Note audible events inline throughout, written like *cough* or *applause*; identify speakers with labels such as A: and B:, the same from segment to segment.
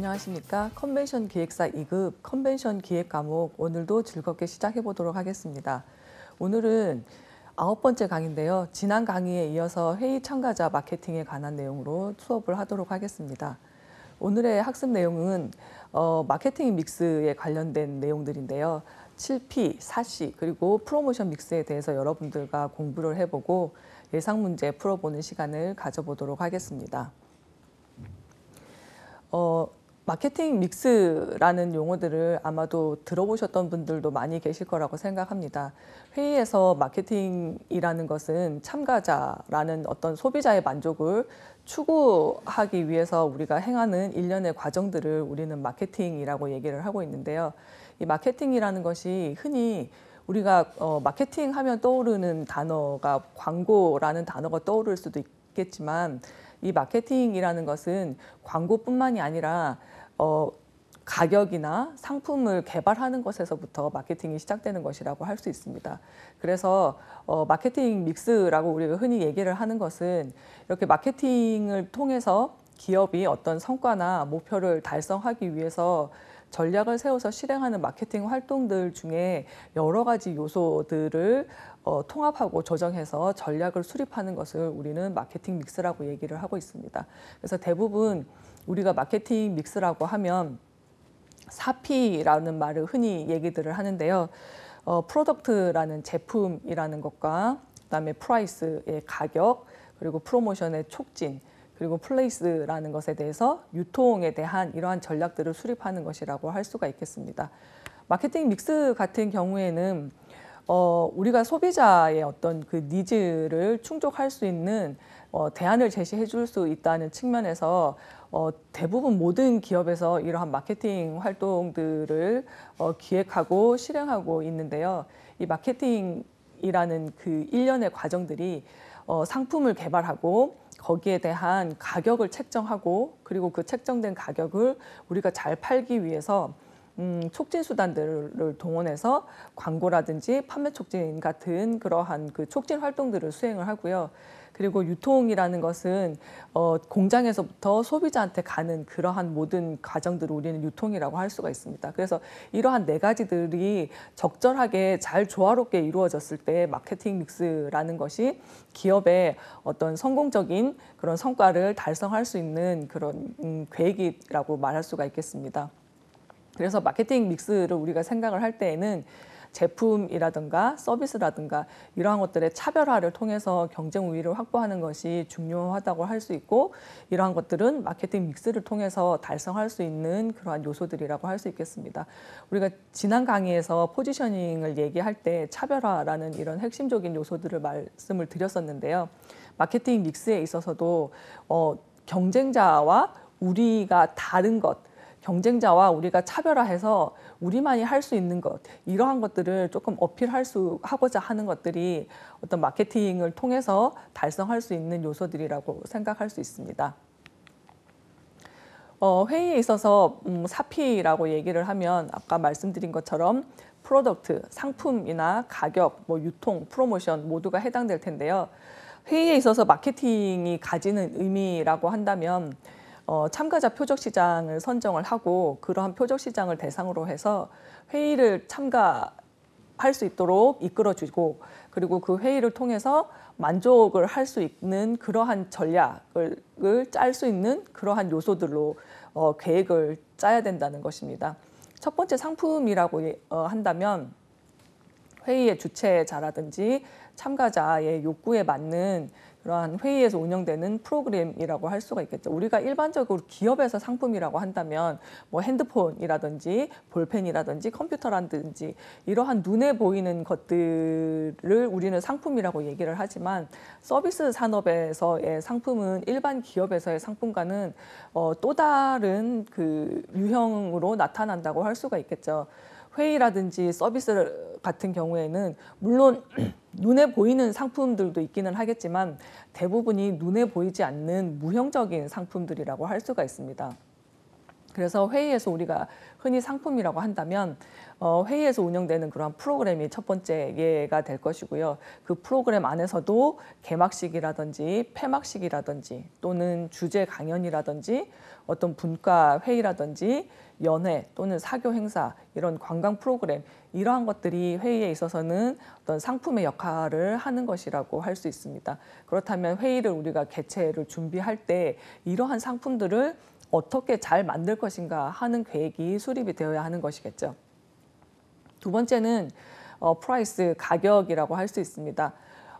A: 안녕하십니까. 컨벤션 기획사 2급 컨벤션 기획 과목 오늘도 즐겁게 시작해 보도록 하겠습니다. 오늘은 아홉 번째 강의인데요. 지난 강의에 이어서 회의 참가자 마케팅에 관한 내용으로 수업을 하도록 하겠습니다. 오늘의 학습 내용은 어, 마케팅 믹스에 관련된 내용들인데요. 7P, 4C 그리고 프로모션 믹스에 대해서 여러분들과 공부를 해보고 예상 문제 풀어보는 시간을 가져보도록 하겠습니다. 어, 마케팅 믹스라는 용어들을 아마도 들어보셨던 분들도 많이 계실 거라고 생각합니다. 회의에서 마케팅이라는 것은 참가자라는 어떤 소비자의 만족을 추구하기 위해서 우리가 행하는 일련의 과정들을 우리는 마케팅이라고 얘기를 하고 있는데요. 이 마케팅이라는 것이 흔히 우리가 어, 마케팅 하면 떠오르는 단어가 광고라는 단어가 떠오를 수도 있겠지만 이 마케팅이라는 것은 광고뿐만이 아니라 어, 가격이나 상품을 개발하는 것에서부터 마케팅이 시작되는 것이라고 할 수 있습니다. 그래서 어, 마케팅 믹스라고 우리가 흔히 얘기를 하는 것은 이렇게 마케팅을 통해서 기업이 어떤 성과나 목표를 달성하기 위해서 전략을 세워서 실행하는 마케팅 활동들 중에 여러 가지 요소들을 어, 통합하고 조정해서 전략을 수립하는 것을 우리는 마케팅 믹스라고 얘기를 하고 있습니다. 그래서 대부분 우리가 마케팅 믹스라고 하면 4P라는 말을 흔히 얘기들을 하는데요. 어, product라는 제품이라는 것과 그다음에 price의 가격 그리고 프로모션의 촉진 그리고 place라는 것에 대해서 유통에 대한 이러한 전략들을 수립하는 것이라고 할 수가 있겠습니다. 마케팅 믹스 같은 경우에는 어, 우리가 소비자의 어떤 그 needs를 충족할 수 있는 어, 대안을 제시해 줄 수 있다는 측면에서 어, 대부분 모든 기업에서 이러한 마케팅 활동들을 어, 기획하고 실행하고 있는데요. 이 마케팅이라는 그 일련의 과정들이 어, 상품을 개발하고 거기에 대한 가격을 책정하고 그리고 그 책정된 가격을 우리가 잘 팔기 위해서 음, 촉진 수단들을 동원해서 광고라든지 판매 촉진 같은 그러한 그 촉진 활동들을 수행을 하고요. 그리고 유통이라는 것은 어, 공장에서부터 소비자한테 가는 그러한 모든 과정들을 우리는 유통이라고 할 수가 있습니다. 그래서 이러한 네 가지들이 적절하게 잘 조화롭게 이루어졌을 때 마케팅 믹스라는 것이 기업의 어떤 성공적인 그런 성과를 달성할 수 있는 그런 음, 계획이라고 말할 수가 있겠습니다. 그래서 마케팅 믹스를 우리가 생각을 할 때에는 제품이라든가 서비스라든가 이러한 것들의 차별화를 통해서 경쟁 우위를 확보하는 것이 중요하다고 할 수 있고 이러한 것들은 마케팅 믹스를 통해서 달성할 수 있는 그러한 요소들이라고 할 수 있겠습니다. 우리가 지난 강의에서 포지셔닝을 얘기할 때 차별화라는 이런 핵심적인 요소들을 말씀을 드렸었는데요. 마케팅 믹스에 있어서도 어, 경쟁자와 우리가 다른 것 경쟁자와 우리가 차별화해서 우리만이 할 수 있는 것 이러한 것들을 조금 어필할 수 하고자 하는 것들이 어떤 마케팅을 통해서 달성할 수 있는 요소들이라고 생각할 수 있습니다. 어, 회의에 있어서 음, 4P라고 얘기를 하면 아까 말씀드린 것처럼 product, 상품이나 가격, 뭐 유통, 프로모션 모두가 해당될 텐데요. 회의에 있어서 마케팅이 가지는 의미라고 한다면 어, 참가자 표적 시장을 선정을 하고 그러한 표적 시장을 대상으로 해서 회의를 참가할 수 있도록 이끌어주고 그리고 그 회의를 통해서 만족을 할 수 있는 그러한 전략을 짤 수 있는 그러한 요소들로 어, 계획을 짜야 된다는 것입니다. 첫 번째 상품이라고 어, 한다면 회의의 주최자라든지 참가자의 욕구에 맞는 그러한 회의에서 운영되는 프로그램이라고 할 수가 있겠죠. 우리가 일반적으로 기업에서 상품이라고 한다면 뭐 핸드폰이라든지 볼펜이라든지 컴퓨터라든지 이러한 눈에 보이는 것들을 우리는 상품이라고 얘기를 하지만 서비스 산업에서의 상품은 일반 기업에서의 상품과는 어, 또 다른 그 유형으로 나타난다고 할 수가 있겠죠. 회의라든지 서비스 같은 경우에는 물론 *clears throat* 눈에 보이는 상품들도 있기는 하겠지만 대부분이 눈에 보이지 않는 무형적인 상품들이라고 할 수가 있습니다. 그래서 회의에서 우리가 흔히 상품이라고 한다면 어, 회의에서 운영되는 그러한 프로그램이 첫 번째 예가 될 것이고요. 그 프로그램 안에서도 개막식이라든지 폐막식이라든지 또는 주제 강연이라든지 어떤 분과 회의라든지 연회 또는 사교 행사 이런 관광 프로그램 이러한 것들이 회의에 있어서는 어떤 상품의 역할을 하는 것이라고 할 수 있습니다. 그렇다면 회의를 우리가 개최를 준비할 때 이러한 상품들을 어떻게 잘 만들 것인가 하는 계획이 수립이 되어야 하는 것이겠죠. 두 번째는 어, price 가격이라고 할 수 있습니다.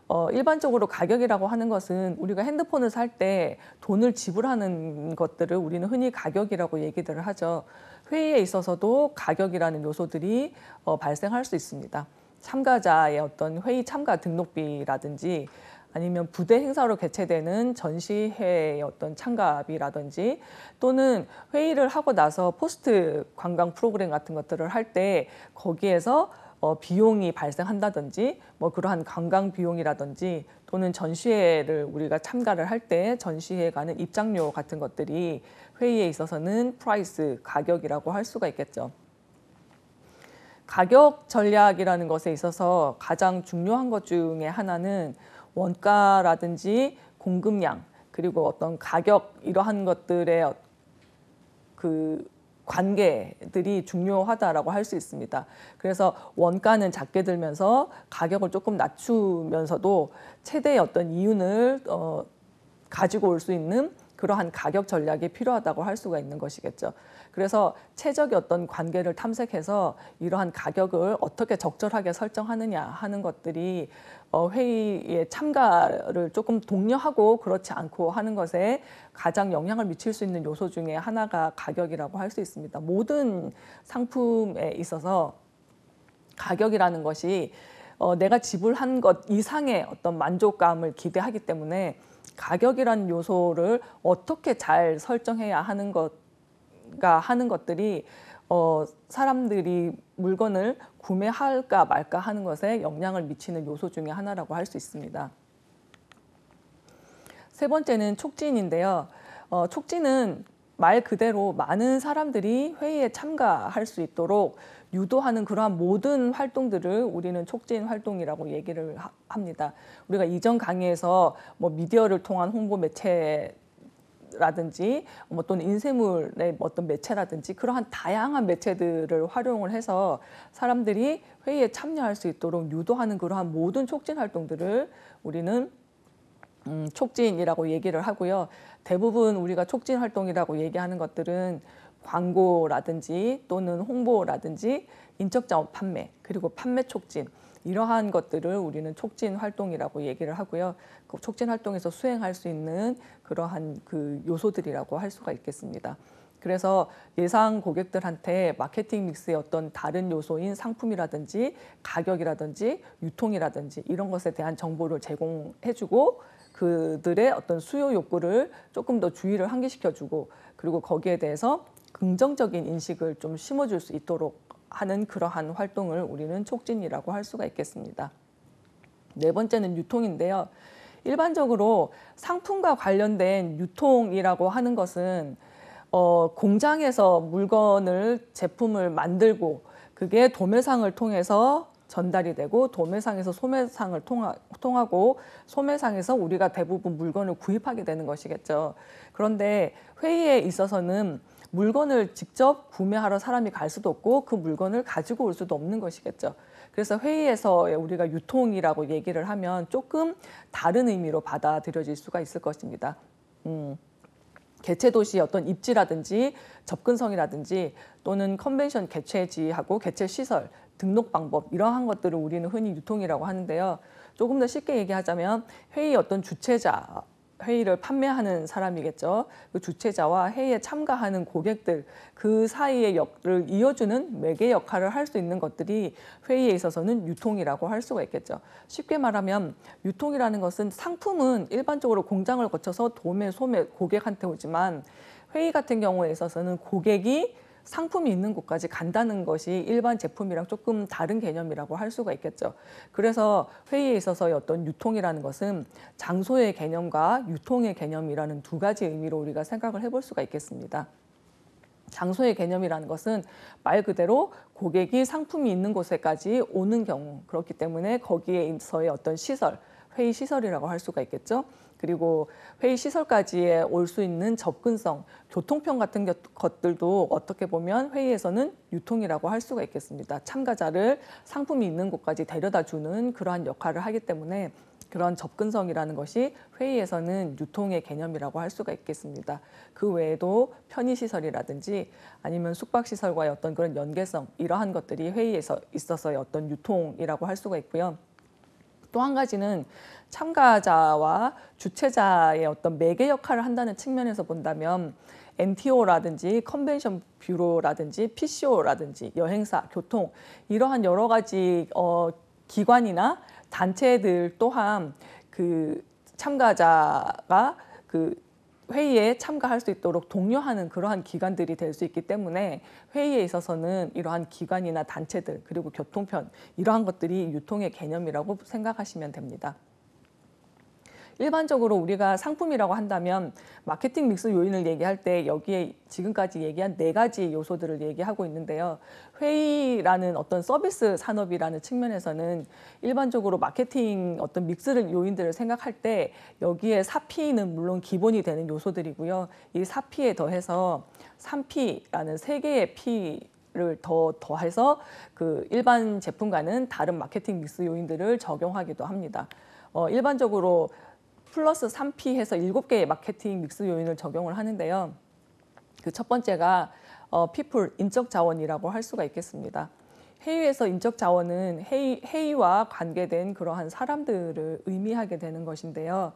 A: 어, 일반적으로 가격이라고 하는 것은 우리가 핸드폰을 살 때 돈을 지불하는 것들을 우리는 흔히 가격이라고 얘기들을 하죠. 회의에 있어서도 가격이라는 요소들이 어, 발생할 수 있습니다. 참가자의 어떤 회의 참가 등록비라든지 아니면 부대 행사로 개최되는 전시회의 어떤 참가비라든지 또는 회의를 하고 나서 포스트 관광 프로그램 같은 것들을 할 때 거기에서 어, 비용이 발생한다든지 뭐 그러한 관광 비용이라든지 또는 전시회를 우리가 참가를 할 때 전시회에 가는 입장료 같은 것들이 회의에 있어서는 price 가격이라고 할 수가 있겠죠. 가격 전략이라는 것에 있어서 가장 중요한 것 중에 하나는 원가라든지 공급량 그리고 어떤 가격 이러한 것들의 그 관계들이 중요하다라고 할 수 있습니다. 그래서 원가는 작게 들면서 가격을 조금 낮추면서도 최대의 어떤 이윤을 어, 가지고 올 수 있는 그러한 가격 전략이 필요하다고 할 수가 있는 것이겠죠. 그래서 최적의 어떤 관계를 탐색해서 이러한 가격을 어떻게 적절하게 설정하느냐 하는 것들이 어, 회의에 참가를 조금 독려하고 그렇지 않고 하는 것에 가장 영향을 미칠 수 있는 요소 중에 하나가 가격이라고 할 수 있습니다. 모든 상품에 있어서 가격이라는 것이 어, 내가 지불한 것 이상의 어떤 만족감을 기대하기 때문에 가격이라는 요소를 어떻게 잘 설정해야 하는 것가 하는 것들이 어, 사람들이 물건을 구매할까 말까 하는 것에 영향을 미치는 요소 중에 하나라고 할 수 있습니다. 세 번째는 촉진인데요. 어, 촉진은 말 그대로 많은 사람들이 회의에 참가할 수 있도록 유도하는 그러한 모든 활동들을 우리는 촉진 활동이라고 얘기를 하, 합니다. 우리가 이전 강의에서 뭐 미디어를 통한 홍보 매체 라든지 뭐 또는 인쇄물의 어떤 매체라든지 그러한 다양한 매체들을 활용을 해서 사람들이 회의에 참여할 수 있도록 유도하는 그러한 모든 촉진 활동들을 우리는 음, 촉진이라고 얘기를 하고요. 대부분 우리가 촉진 활동이라고 얘기하는 것들은 광고라든지 또는 홍보라든지 인적 자원 판매 그리고 판매 촉진 이러한 것들을 우리는 촉진 활동이라고 얘기를 하고요. 그 촉진 활동에서 수행할 수 있는 그러한 그 요소들이라고 할 수가 있겠습니다. 그래서 예상 고객들한테 마케팅 믹스의 어떤 다른 요소인 상품이라든지 가격이라든지 유통이라든지 이런 것에 대한 정보를 제공해주고 그들의 어떤 수요 욕구를 조금 더 주의를 환기시켜주고 그리고 거기에 대해서 긍정적인 인식을 좀 심어줄 수 있도록 하는 그러한 활동을 우리는 촉진이라고 할 수가 있겠습니다. 네 번째는 유통인데요. 일반적으로 상품과 관련된 유통이라고 하는 것은 어, 공장에서 물건을 제품을 만들고 그게 도매상을 통해서 전달이 되고 도매상에서 소매상을 통하, 통하고 소매상에서 우리가 대부분 물건을 구입하게 되는 것이겠죠. 그런데 회의에 있어서는 물건을 직접 구매하러 사람이 갈 수도 없고 그 물건을 가지고 올 수도 없는 것이겠죠. 그래서 회의에서 우리가 유통이라고 얘기를 하면 조금 다른 의미로 받아들여질 수가 있을 것입니다. 음. 개최 도시의 어떤 입지라든지 접근성이라든지 또는 컨벤션 개최지하고 개최 시설, 등록 방법 이러한 것들을 우리는 흔히 유통이라고 하는데요. 조금 더 쉽게 얘기하자면 회의 어떤 주최자 회의를 판매하는 사람이겠죠. 그 주최자와 회의에 참가하는 고객들 그 사이의 역을 이어주는 매개 역할을 할 수 있는 것들이 회의에 있어서는 유통이라고 할 수가 있겠죠. 쉽게 말하면 유통이라는 것은 상품은 일반적으로 공장을 거쳐서 도매, 소매, 고객한테 오지만 회의 같은 경우에 있어서는 고객이 상품이 있는 곳까지 간다는 것이 일반 제품이랑 조금 다른 개념이라고 할 수가 있겠죠. 그래서 회의에 있어서의 어떤 유통이라는 것은 장소의 개념과 유통의 개념이라는 두 가지 의미로 우리가 생각을 해볼 수가 있겠습니다. 장소의 개념이라는 것은 말 그대로 고객이 상품이 있는 곳에까지 오는 경우 그렇기 때문에 거기에서의 어떤 시설, 회의 시설이라고 할 수가 있겠죠. 그리고 회의 시설까지에 올수 있는 접근성, 교통편 같은 것들도 어떻게 보면 회의에서는 유통이라고 할 수가 있겠습니다. 참가자를 상품이 있는 곳까지 데려다 주는 그러한 역할을 하기 때문에 그런 접근성이라는 것이 회의에서는 유통의 개념이라고 할 수가 있겠습니다. 그 외에도 편의시설이라든지 아니면 숙박시설과의 어떤 그런 연계성, 이러한 것들이 회의에서 있어서의 어떤 유통이라고 할 수가 있고요. 또 한 가지는 참가자와 주최자의 어떤 매개 역할을 한다는 측면에서 본다면 NTO라든지 convention bureau라든지 PCO라든지 여행사, 교통 이러한 여러 가지 어, 기관이나 단체들 또한 그 참가자가 그 회의에 참가할 수 있도록 독려하는 그러한 기관들이 될 수 있기 때문에 회의에 있어서는 이러한 기관이나 단체들 그리고 교통편 이러한 것들이 유통의 개념이라고 생각하시면 됩니다. 일반적으로 우리가 상품이라고 한다면 마케팅 믹스 요인을 얘기할 때 여기에 지금까지 얘기한 네 가지 요소들을 얘기하고 있는데요. 회의라는 어떤 서비스 산업이라는 측면에서는 일반적으로 마케팅 어떤 믹스를 요인들을 생각할 때 여기에 사피는 물론 기본이 되는 요소들이고요. 이 사피에 더해서 3P라는 세 개의 P 를더 더해서 그 일반 제품과는 다른 마케팅 믹스 요인들을 적용하기도 합니다. 어, 일반적으로 플러스 3P 해서 7개의 마케팅 믹스 요인을 적용을 하는데요. 그 첫 번째가 어, people, 인적 자원이라고 할 수가 있겠습니다. 회의에서 인적 자원은 회의, 회의와 관계된 그러한 사람들을 의미하게 되는 것인데요.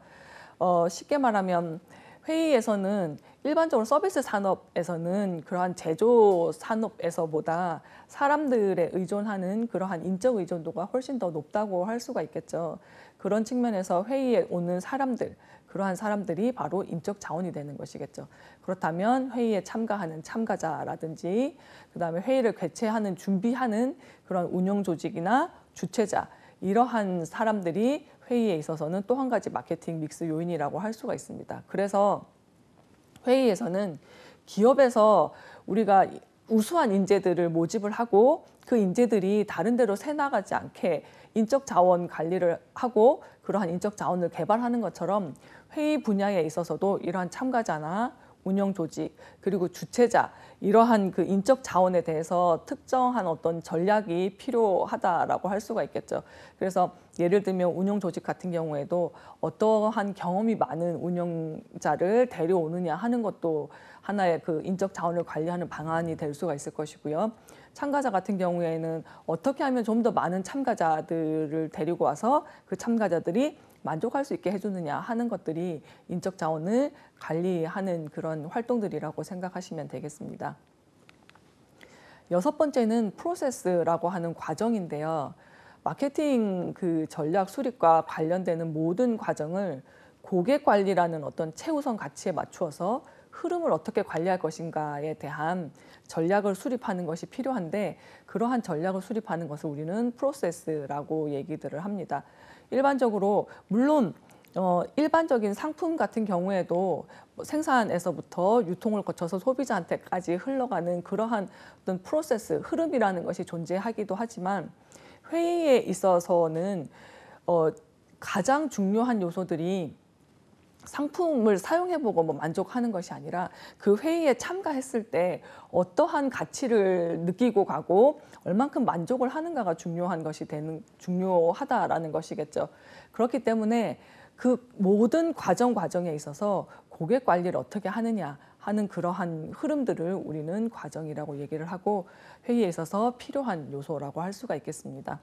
A: 어, 쉽게 말하면 회의에서는 일반적으로 서비스 산업에서는 그러한 제조 산업에서보다 사람들에 의존하는 그러한 인적 의존도가 훨씬 더 높다고 할 수가 있겠죠. 그런 측면에서 회의에 오는 사람들, 그러한 사람들이 바로 인적 자원이 되는 것이겠죠. 그렇다면 회의에 참가하는 참가자라든지 그다음에 회의를 개최하는 준비하는 그런 운영 조직이나 주최자 이러한 사람들이 회의에 있어서는 또 한 가지 마케팅 믹스 요인이라고 할 수가 있습니다. 그래서 회의에서는 기업에서 우리가 우수한 인재들을 모집을 하고 그 인재들이 다른 데로 새 나가지 않게 인적 자원 관리를 하고 그러한 인적 자원을 개발하는 것처럼 회의 분야에 있어서도 이러한 참가자나 운영 조직 그리고 주최자 이러한 그 인적 자원에 대해서 특정한 어떤 전략이 필요하다라고 할 수가 있겠죠. 그래서 예를 들면 운영 조직 같은 경우에도 어떠한 경험이 많은 운영자를 데려오느냐 하는 것도 하나의 그 인적 자원을 관리하는 방안이 될 수가 있을 것이고요. 참가자 같은 경우에는 어떻게 하면 좀 더 많은 참가자들을 데리고 와서 그 참가자들이 만족할 수 있게 해주느냐 하는 것들이 인적 자원을 관리하는 그런 활동들이라고 생각하시면 되겠습니다. 여섯 번째는 프로세스라고 하는 과정인데요. 마케팅 그 전략 수립과 관련되는 모든 과정을 고객 관리라는 어떤 최우선 가치에 맞추어서 흐름을 어떻게 관리할 것인가에 대한 전략을 수립하는 것이 필요한데 그러한 전략을 수립하는 것을 우리는 프로세스라고 얘기들을 합니다. 일반적으로 물론 어, 일반적인 상품 같은 경우에도 뭐 생산에서부터 유통을 거쳐서 소비자한테까지 흘러가는 그러한 어떤 프로세스, 흐름이라는 것이 존재하기도 하지만 회의에 있어서는 어, 가장 중요한 요소들이 상품을 사용해보고 뭐 만족하는 것이 아니라 그 회의에 참가했을 때 어떠한 가치를 느끼고 가고 얼만큼 만족을 하는가가 중요한 것이 되는 중요하다라는 것이겠죠. 그렇기 때문에 그 모든 과정 과정에 있어서 고객 관리를 어떻게 하느냐 하는 그러한 흐름들을 우리는 과정이라고 얘기를 하고 회의에 있어서 필요한 요소라고 할 수가 있겠습니다.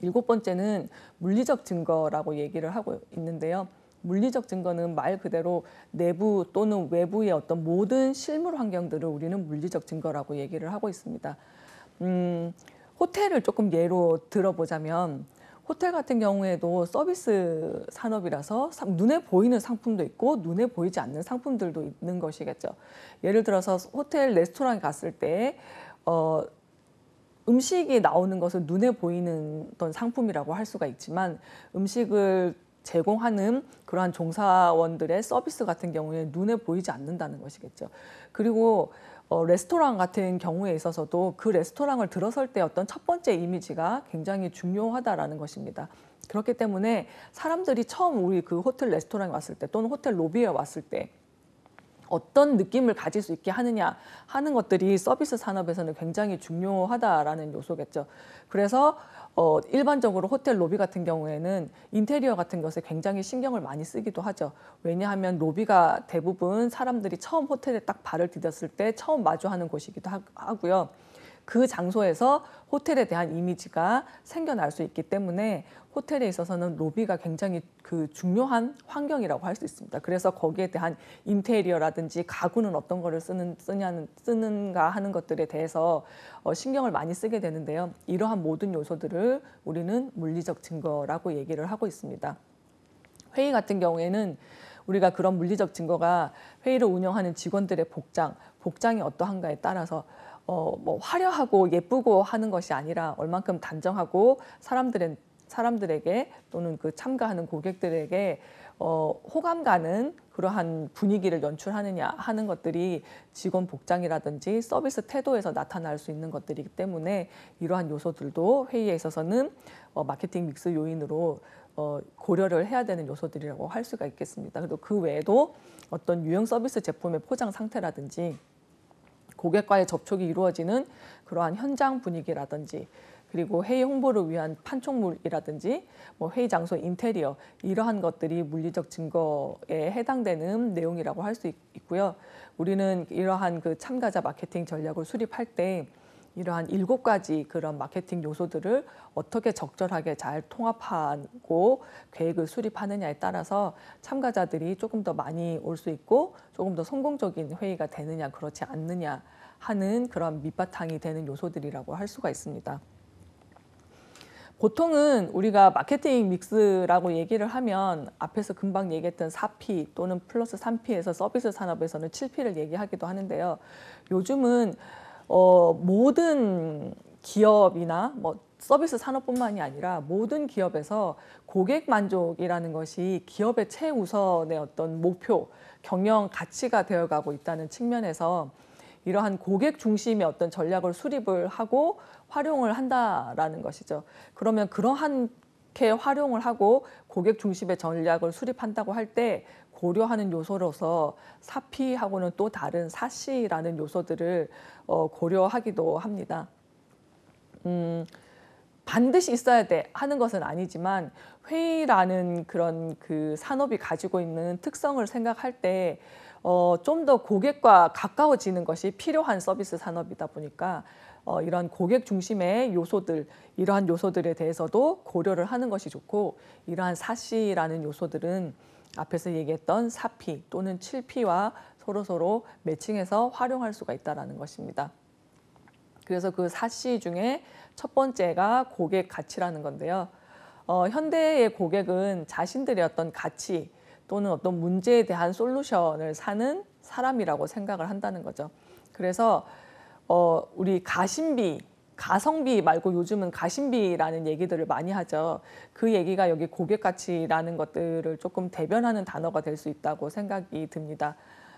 A: 일곱 번째는 물리적 증거라고 얘기를 하고 있는데요. 물리적 증거는 말 그대로 내부 또는 외부의 어떤 모든 실물 환경들을 우리는 물리적 증거라고 얘기를 하고 있습니다. 음, 호텔을 조금 예로 들어보자면 호텔 같은 경우에도 서비스 산업이라서 눈에 보이는 상품도 있고 눈에 보이지 않는 상품들도 있는 것이겠죠. 예를 들어서 호텔 레스토랑에 갔을 때 어, 음식이 나오는 것은 눈에 보이는 어떤 상품이라고 할 수가 있지만 음식을 제공하는 그러한 종사원들의 서비스 같은 경우에 눈에 보이지 않는다는 것이겠죠. 그리고 어, 레스토랑 같은 경우에 있어서도 그 레스토랑을 들어설 때 어떤 첫 번째 이미지가 굉장히 중요하다라는 것입니다. 그렇기 때문에 사람들이 처음 우리 그 호텔 레스토랑에 왔을 때 또는 호텔 로비에 왔을 때 어떤 느낌을 가질 수 있게 하느냐 하는 것들이 서비스 산업에서는 굉장히 중요하다라는 요소겠죠. 그래서 어, 일반적으로 호텔 로비 같은 경우에는 인테리어 같은 것에 굉장히 신경을 많이 쓰기도 하죠. 왜냐하면 로비가 대부분 사람들이 처음 호텔에 딱 발을 디뎠을 때 처음 마주하는 곳이기도 하고요. 그 장소에서 호텔에 대한 이미지가 생겨날 수 있기 때문에 호텔에 있어서는 로비가 굉장히 그 중요한 환경이라고 할 수 있습니다. 그래서 거기에 대한 인테리어라든지 가구는 어떤 거를 쓰는 쓰냐는 쓰는가 하는 것들에 대해서 어, 신경을 많이 쓰게 되는데요. 이러한 모든 요소들을 우리는 물리적 증거라고 얘기를 하고 있습니다. 회의 같은 경우에는 우리가 그런 물리적 증거가 회의를 운영하는 직원들의 복장, 복장이 어떠한가에 따라서 어, 뭐 화려하고 예쁘고 하는 것이 아니라 얼만큼 단정하고 사람들은 사람들에게 또는 그 참가하는 고객들에게 어, 호감 가는 그러한 분위기를 연출하느냐 하는 것들이 직원 복장이라든지 서비스 태도에서 나타날 수 있는 것들이기 때문에 이러한 요소들도 회의에 있어서는 어, 마케팅 믹스 요인으로 어, 고려를 해야 되는 요소들이라고 할 수가 있겠습니다. 그리고 그 외에도 어떤 유형 서비스 제품의 포장 상태라든지 고객과의 접촉이 이루어지는 그러한 현장 분위기라든지 그리고 회의 홍보를 위한 판촉물이라든지 뭐 회의 장소 인테리어 이러한 것들이 물리적 증거에 해당되는 내용이라고 할 수 있고요. 우리는 이러한 그 참가자 마케팅 전략을 수립할 때 이러한 일곱 가지 그런 마케팅 요소들을 어떻게 적절하게 잘 통합하고 계획을 수립하느냐에 따라서 참가자들이 조금 더 많이 올 수 있고 조금 더 성공적인 회의가 되느냐 그렇지 않느냐 하는 그런 밑바탕이 되는 요소들이라고 할 수가 있습니다. 보통은 우리가 마케팅 믹스라고 얘기를 하면 앞에서 금방 얘기했던 4P 또는 플러스 3P에서 서비스 산업에서는 7P를 얘기하기도 하는데요. 요즘은 어, 모든 기업이나 뭐 서비스 산업뿐만이 아니라 모든 기업에서 고객 만족이라는 것이 기업의 최우선의 어떤 목표, 경영 가치가 되어가고 있다는 측면에서 이러한 고객 중심의 어떤 전략을 수립을 하고 활용을 한다라는 것이죠. 그러면 그러한게 활용을 하고 고객 중심의 전략을 수립한다고 할 때 고려하는 요소로서 사피하고는 또 다른 사시라는 요소들을 어, 고려하기도 합니다. 음, 반드시 있어야 돼 하는 것은 아니지만 회의라는 그런 그 산업이 가지고 있는 특성을 생각할 때 어, 좀 더 고객과 가까워지는 것이 필요한 서비스 산업이다 보니까 어, 이런 고객 중심의 요소들, 이러한 요소들에 대해서도 고려를 하는 것이 좋고 이러한 사시라는 요소들은 앞에서 얘기했던 사피 또는 칠피와 서로 서로 매칭해서 활용할 수가 있다는 것입니다. 그래서 그 사시 중에 첫 번째가 고객 가치라는 건데요. 어, 현대의 고객은 자신들의 어떤 가치, 또는 어떤 문제에 대한 솔루션을 사는 사람이라고 생각을 한다는 거죠. 그래서 어, 우리 가심비, 가성비 말고 요즘은 가심비라는 얘기들을 많이 하죠. 그 얘기가 여기 고객 가치라는 것들을 조금 대변하는 단어가 될 수 있다고 생각이 듭니다.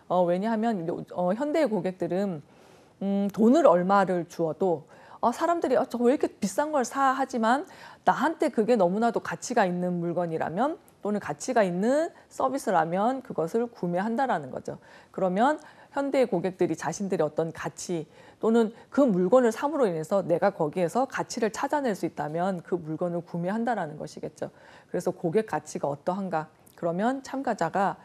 A: 어, 왜냐하면 어, 현대의 고객들은 음, 돈을 얼마를 주어도 어, 사람들이 어, 저왜 이렇게 비싼 걸 사 하지만 나한테 그게 너무나도 가치가 있는 물건이라면 또는 가치가 있는 서비스라면 그것을 구매한다라는 거죠. 그러면 현대의 고객들이 자신들의 어떤 가치 또는 그 물건을 삼으로 인해서 내가 거기에서 가치를 찾아낼 수 있다면 그 물건을 구매한다라는 것이겠죠. 그래서 고객 가치가 어떠한가? 그러면 참가자가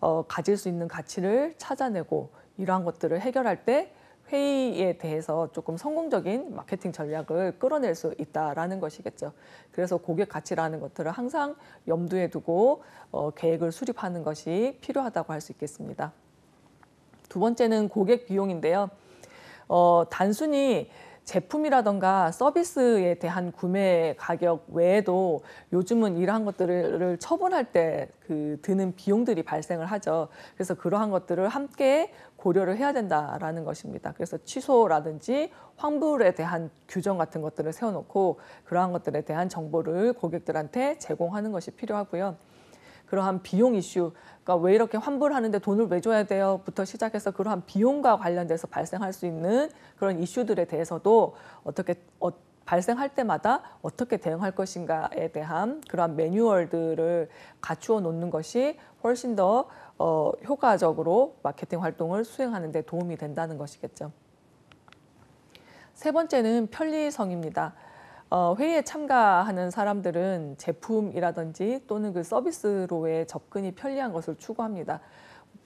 A: 어, 가질 수 있는 가치를 찾아내고 이러한 것들을 해결할 때 회의에 대해서 조금 성공적인 마케팅 전략을 끌어낼 수 있다라는 것이겠죠. 그래서 고객 가치라는 것들을 항상 염두에 두고 어, 계획을 수립하는 것이 필요하다고 할 수 있겠습니다. 두 번째는 고객 비용인데요. 어, 단순히 제품이라던가 서비스에 대한 구매 가격 외에도 요즘은 이러한 것들을 처분할 때 그 드는 비용들이 발생을 하죠. 그래서 그러한 것들을 함께 고려를 해야 된다라는 것입니다. 그래서 취소라든지 환불에 대한 규정 같은 것들을 세워놓고 그러한 것들에 대한 정보를 고객들한테 제공하는 것이 필요하고요. 그러한 비용 이슈, 그러니까 왜 이렇게 환불하는데 돈을 왜 줘야 돼요?부터 시작해서 그러한 비용과 관련돼서 발생할 수 있는 그런 이슈들에 대해서도 어떻게 어, 발생할 때마다 어떻게 대응할 것인가에 대한 그러한 매뉴얼들을 갖추어 놓는 것이 훨씬 더 어, 효과적으로 마케팅 활동을 수행하는 데 도움이 된다는 것이겠죠. 세 번째는 편리성입니다. 어, 회의에 참가하는 사람들은 제품이라든지 또는 그 서비스로의 접근이 편리한 것을 추구합니다.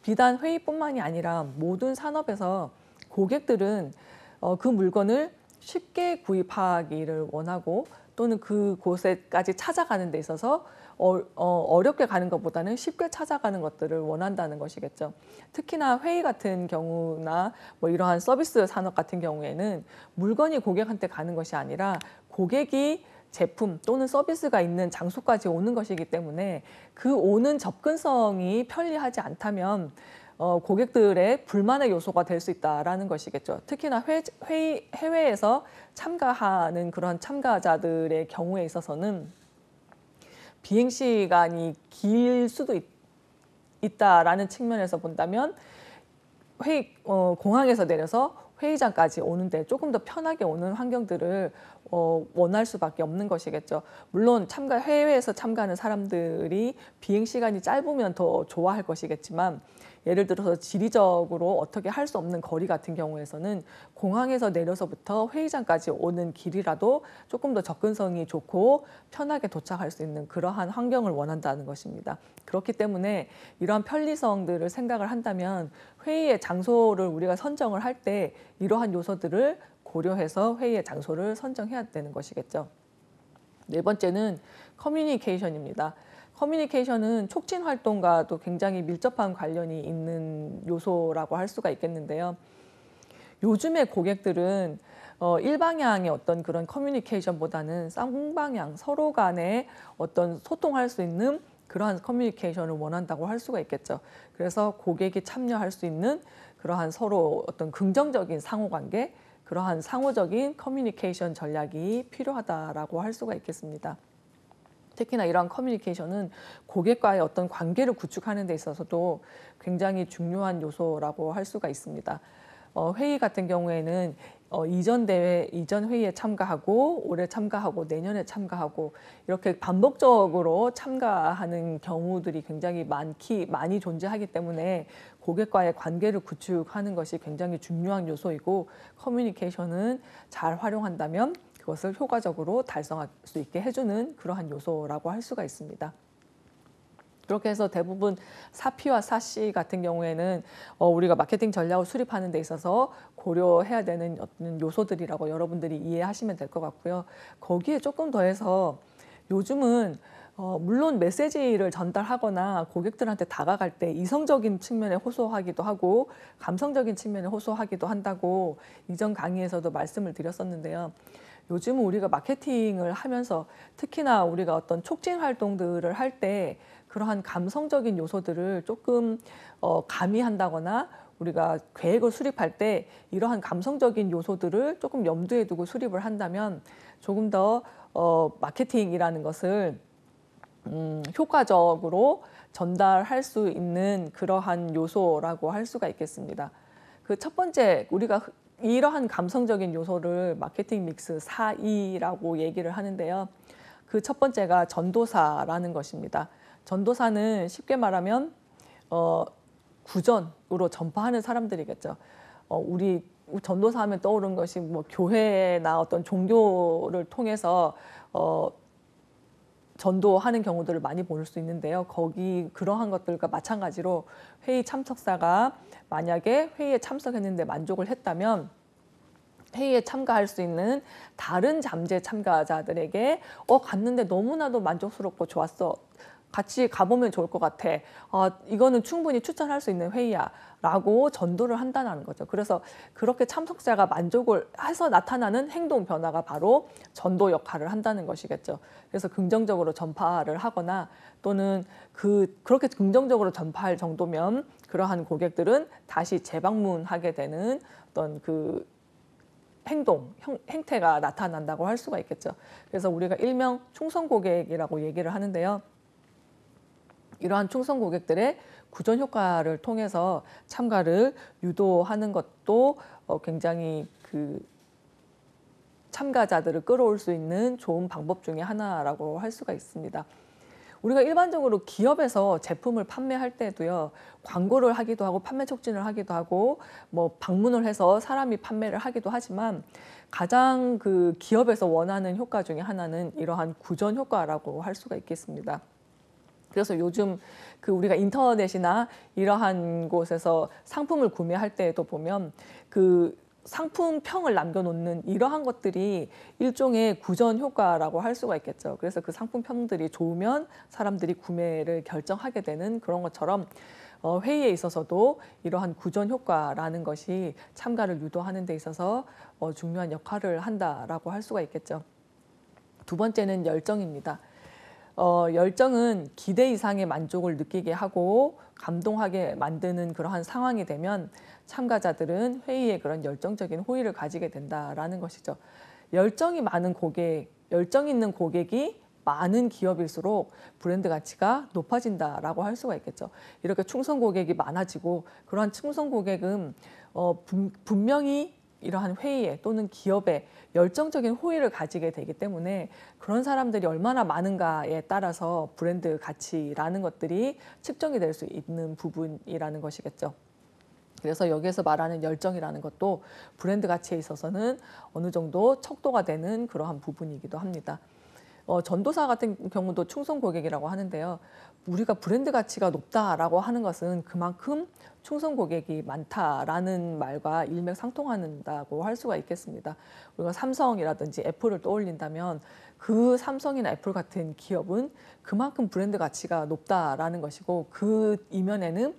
A: 비단 회의뿐만이 아니라 모든 산업에서 고객들은 어, 그 물건을 쉽게 구입하기를 원하고 또는 그곳에까지 찾아가는 데 있어서 어, 어, 렵게 가는 것보다는 쉽게 찾아가는 것들을 원한다는 것이겠죠. 특히나 회의 같은 경우나 뭐 이러한 서비스 산업 같은 경우에는 물건이 고객한테 가는 것이 아니라 고객이 제품 또는 서비스가 있는 장소까지 오는 것이기 때문에 그 오는 접근성이 편리하지 않다면 어, 고객들의 불만의 요소가 될 수 있다라는 것이겠죠. 특히나 회, 회의, 해외에서 참가하는 그런 참가자들의 경우에 있어서는 비행 시간이 길 수도 있, 있다라는 측면에서 본다면 회의 어, 공항에서 내려서 회의장까지 오는데 조금 더 편하게 오는 환경들을 어, 원할 수밖에 없는 것이겠죠. 물론 참가 해외에서 참가하는 사람들이 비행 시간이 짧으면 더 좋아할 것이겠지만 예를 들어서 지리적으로 어떻게 할 수 없는 거리 같은 경우에서는 공항에서 내려서부터 회의장까지 오는 길이라도 조금 더 접근성이 좋고 편하게 도착할 수 있는 그러한 환경을 원한다는 것입니다. 그렇기 때문에 이러한 편리성들을 생각을 한다면 회의의 장소를 우리가 선정을 할 때 이러한 요소들을 고려해서 회의의 장소를 선정해야 되는 것이겠죠. 네 번째는 커뮤니케이션입니다. 커뮤니케이션은 촉진 활동과도 굉장히 밀접한 관련이 있는 요소라고 할 수가 있겠는데요. 요즘의 고객들은 어, 일방향의 어떤 그런 커뮤니케이션보다는 쌍방향 서로 간에 어떤 소통할 수 있는 그러한 커뮤니케이션을 원한다고 할 수가 있겠죠. 그래서 고객이 참여할 수 있는 그러한 서로 어떤 긍정적인 상호관계, 그러한 상호적인 커뮤니케이션 전략이 필요하다라고 할 수가 있겠습니다. 특히나 이러한 커뮤니케이션은 고객과의 어떤 관계를 구축하는 데 있어서도 굉장히 중요한 요소라고 할 수가 있습니다. 어, 회의 같은 경우에는 어, 이전 대회, 이전 회의에 참가하고 올해 참가하고 내년에 참가하고 이렇게 반복적으로 참가하는 경우들이 굉장히 많기 많이 존재하기 때문에 고객과의 관계를 구축하는 것이 굉장히 중요한 요소이고 커뮤니케이션은 잘 활용한다면 그것을 효과적으로 달성할 수 있게 해주는 그러한 요소라고 할 수가 있습니다. 그렇게 해서 대부분 사피와 사시 같은 경우에는 어, 우리가 마케팅 전략을 수립하는 데 있어서 고려해야 되는 어떤 요소들이라고 여러분들이 이해하시면 될 것 같고요. 거기에 조금 더해서 요즘은 어, 물론 메시지를 전달하거나 고객들한테 다가갈 때 이성적인 측면에 호소하기도 하고 감성적인 측면에 호소하기도 한다고 이전 강의에서도 말씀을 드렸었는데요. 요즘은 우리가 마케팅을 하면서 특히나 우리가 어떤 촉진 활동들을 할 때 그러한 감성적인 요소들을 조금 어, 가미한다거나 우리가 계획을 수립할 때 이러한 감성적인 요소들을 조금 염두에 두고 수립을 한다면 조금 더 어, 마케팅이라는 것을 음, 효과적으로 전달할 수 있는 그러한 요소라고 할 수가 있겠습니다. 그 첫 번째 우리가 이러한 감성적인 요소를 마케팅 믹스 4E라고 얘기를 하는데요. 그 첫 번째가 전도사라는 것입니다. 전도사는 쉽게 말하면 어, 구전으로 전파하는 사람들이겠죠. 어, 우리 전도사 하면 떠오르는 것이 뭐 교회나 어떤 종교를 통해서 어, 전도하는 경우들을 많이 볼 수 있는데요. 거기 그러한 것들과 마찬가지로 회의 참석사가 만약에 회의에 참석했는데 만족을 했다면 회의에 참가할 수 있는 다른 잠재 참가자들에게 어 갔는데 너무나도 만족스럽고 좋았어. 같이 가보면 좋을 것 같아. 아, 이거는 충분히 추천할 수 있는 회의야. 라고 전도를 한다는 거죠. 그래서 그렇게 참석자가 만족을 해서 나타나는 행동 변화가 바로 전도 역할을 한다는 것이겠죠. 그래서 긍정적으로 전파를 하거나 또는 그 그렇게 긍정적으로 전파할 정도면 그러한 고객들은 다시 재방문하게 되는 어떤 그 행동, 형, 행태가 나타난다고 할 수가 있겠죠. 그래서 우리가 일명 충성 고객이라고 얘기를 하는데요. 이러한 충성 고객들의 구전 효과를 통해서 참가를 유도하는 것도 어, 굉장히 그 참가자들을 끌어올 수 있는 좋은 방법 중에 하나라고 할 수가 있습니다. 우리가 일반적으로 기업에서 제품을 판매할 때도요 광고를 하기도 하고 판매 촉진을 하기도 하고 뭐 방문을 해서 사람이 판매를 하기도 하지만 가장 그 기업에서 원하는 효과 중에 하나는 이러한 구전 효과라고 할 수가 있겠습니다. 그래서 요즘 그 우리가 인터넷이나 이러한 곳에서 상품을 구매할 때에도 보면 그 상품평을 남겨놓는 이러한 것들이 일종의 구전 효과라고 할 수가 있겠죠. 그래서 그 상품평들이 좋으면 사람들이 구매를 결정하게 되는 그런 것처럼 어, 회의에 있어서도 이러한 구전 효과라는 것이 참가를 유도하는 데 있어서 어, 중요한 역할을 한다라고 할 수가 있겠죠. 두 번째는 열정입니다. 어, 열정은 기대 이상의 만족을 느끼게 하고 감동하게 만드는 그러한 상황이 되면 참가자들은 회의에 그런 열정적인 호의를 가지게 된다라는 것이죠. 열정이 많은 고객, 열정 있는 고객이 많은 기업일수록 브랜드 가치가 높아진다라고 할 수가 있겠죠. 이렇게 충성 고객이 많아지고 그러한 충성 고객은 어, 분명히 이러한 회의에 또는 기업에 열정적인 호의를 가지게 되기 때문에 그런 사람들이 얼마나 많은가에 따라서 브랜드 가치라는 것들이 측정이 될 수 있는 부분이라는 것이겠죠. 그래서 여기에서 말하는 열정이라는 것도 브랜드 가치에 있어서는 어느 정도 척도가 되는 그러한 부분이기도 합니다. 어, 전도사 같은 경우도 충성 고객이라고 하는데요. 우리가 브랜드 가치가 높다라고 하는 것은 그만큼 충성 고객이 많다라는 말과 일맥상통한다고 할 수가 있겠습니다. 우리가 삼성이라든지 애플을 떠올린다면 그 삼성이나 애플 같은 기업은 그만큼 브랜드 가치가 높다라는 것이고 그 이면에는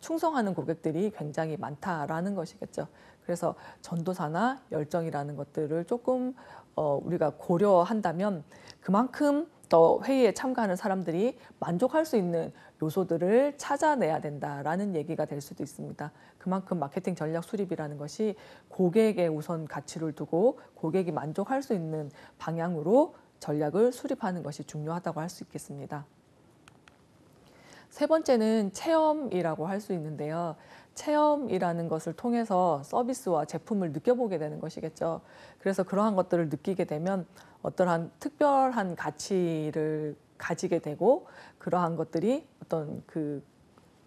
A: 충성하는 고객들이 굉장히 많다라는 것이겠죠. 그래서 전도사나 열정이라는 것들을 조금 어, 우리가 고려한다면 그만큼 더 회의에 참가하는 사람들이 만족할 수 있는 요소들을 찾아내야 된다라는 얘기가 될 수도 있습니다. 그만큼 마케팅 전략 수립이라는 것이 고객의 우선 가치를 두고 고객이 만족할 수 있는 방향으로 전략을 수립하는 것이 중요하다고 할 수 있겠습니다. 세 번째는 체험이라고 할 수 있는데요. 체험이라는 것을 통해서 서비스와 제품을 느껴보게 되는 것이겠죠. 그래서 그러한 것들을 느끼게 되면 어떠한 특별한 가치를 가지게 되고 그러한 것들이 어떤 그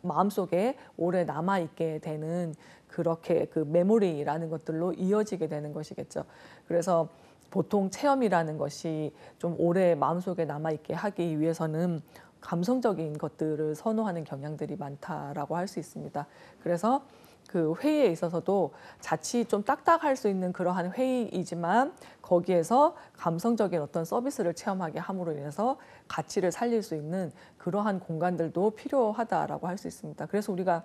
A: 마음속에 오래 남아 있게 되는 그렇게 그 메모리라는 것들로 이어지게 되는 것이겠죠. 그래서 보통 체험이라는 것이 좀 오래 마음속에 남아 있게 하기 위해서는 감성적인 것들을 선호하는 경향들이 많다라고 할 수 있습니다. 그래서 그 회의에 있어서도 자칫 좀 딱딱할 수 있는 그러한 회의이지만 거기에서 감성적인 어떤 서비스를 체험하게 함으로 인해서 가치를 살릴 수 있는 그러한 공간들도 필요하다라고 할 수 있습니다. 그래서 우리가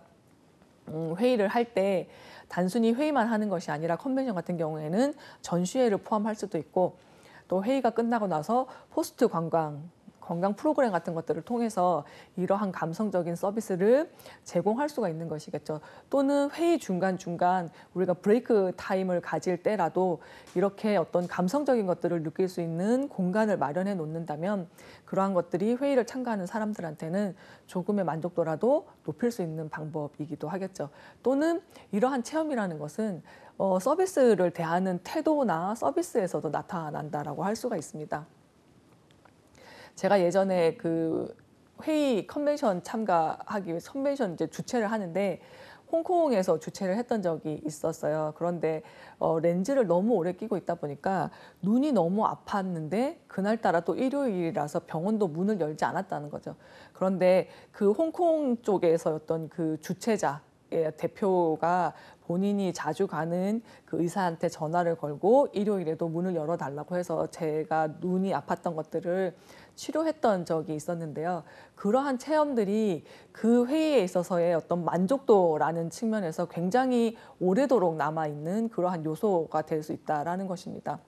A: 음, 회의를 할 때 단순히 회의만 하는 것이 아니라 컨벤션 같은 경우에는 전시회를 포함할 수도 있고 또 회의가 끝나고 나서 post 관광 건강 프로그램 같은 것들을 통해서 이러한 감성적인 서비스를 제공할 수가 있는 것이겠죠. 또는 회의 중간중간 우리가 break time을 가질 때라도 이렇게 어떤 감성적인 것들을 느낄 수 있는 공간을 마련해 놓는다면 그러한 것들이 회의를 참가하는 사람들한테는 조금의 만족도라도 높일 수 있는 방법이기도 하겠죠. 또는 이러한 체험이라는 것은 어, 서비스를 대하는 태도나 서비스에서도 나타난다라고 할 수가 있습니다. 제가 예전에 그 회의 컨벤션 참가하기 위해 컨벤션 이제 주최를 하는데 홍콩에서 주최를 했던 적이 있었어요. 그런데 어, 렌즈를 너무 오래 끼고 있다 보니까 눈이 너무 아팠는데 그날따라 또 일요일이라서 병원도 문을 열지 않았다는 거죠. 그런데 그 홍콩 쪽에서였던 그 주최자 대표가 본인이 자주 가는 그 의사한테 전화를 걸고 일요일에도 문을 열어달라고 해서 제가 눈이 아팠던 것들을 치료했던 적이 있었는데요. 그러한 체험들이 그 회의에 있어서의 어떤 만족도라는 측면에서 굉장히 오래도록 남아있는 그러한 요소가 될 수 있다라는 것입니다.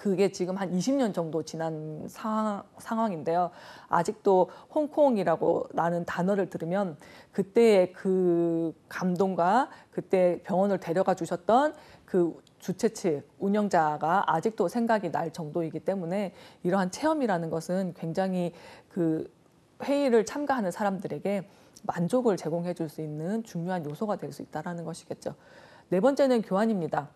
A: 그게 지금 한 20년 정도 지난 상황, 상황인데요. 아직도 홍콩이라고 라는 단어를 들으면 그때의 그 감동과 그때 병원을 데려가 주셨던 그 주최 측 운영자가 아직도 생각이 날 정도이기 때문에 이러한 체험이라는 것은 굉장히 그 회의를 참가하는 사람들에게 만족을 제공해 줄 수 있는 중요한 요소가 될 수 있다라는 것이겠죠. 네 번째는 교환입니다.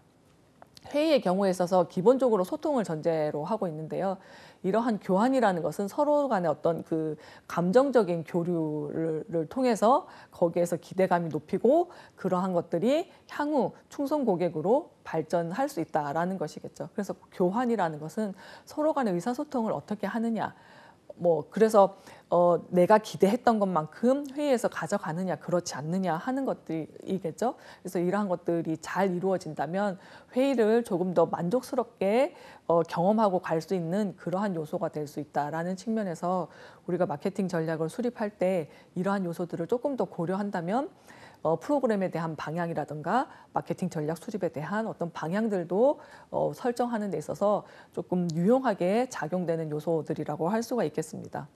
A: 회의의 경우에 있어서 기본적으로 소통을 전제로 하고 있는데요. 이러한 교환이라는 것은 서로 간의 어떤 그 감정적인 교류를 통해서 거기에서 기대감이 높이고 그러한 것들이 향후 충성 고객으로 발전할 수 있다라는 것이겠죠. 그래서 교환이라는 것은 서로 간의 의사소통을 어떻게 하느냐. 뭐 그래서 어, 내가 기대했던 것만큼 회의에서 가져가느냐 그렇지 않느냐 하는 것들이겠죠. 그래서 이러한 것들이 잘 이루어진다면 회의를 조금 더 만족스럽게 어, 경험하고 갈 수 있는 그러한 요소가 될 수 있다라는 측면에서 우리가 마케팅 전략을 수립할 때 이러한 요소들을 조금 더 고려한다면 어, 프로그램에 대한 방향이라든가 마케팅 전략 수립에 대한 어떤 방향들도 어, 설정하는 데 있어서 조금 유용하게 작용되는 요소들이라고 할 수가 있겠습니다.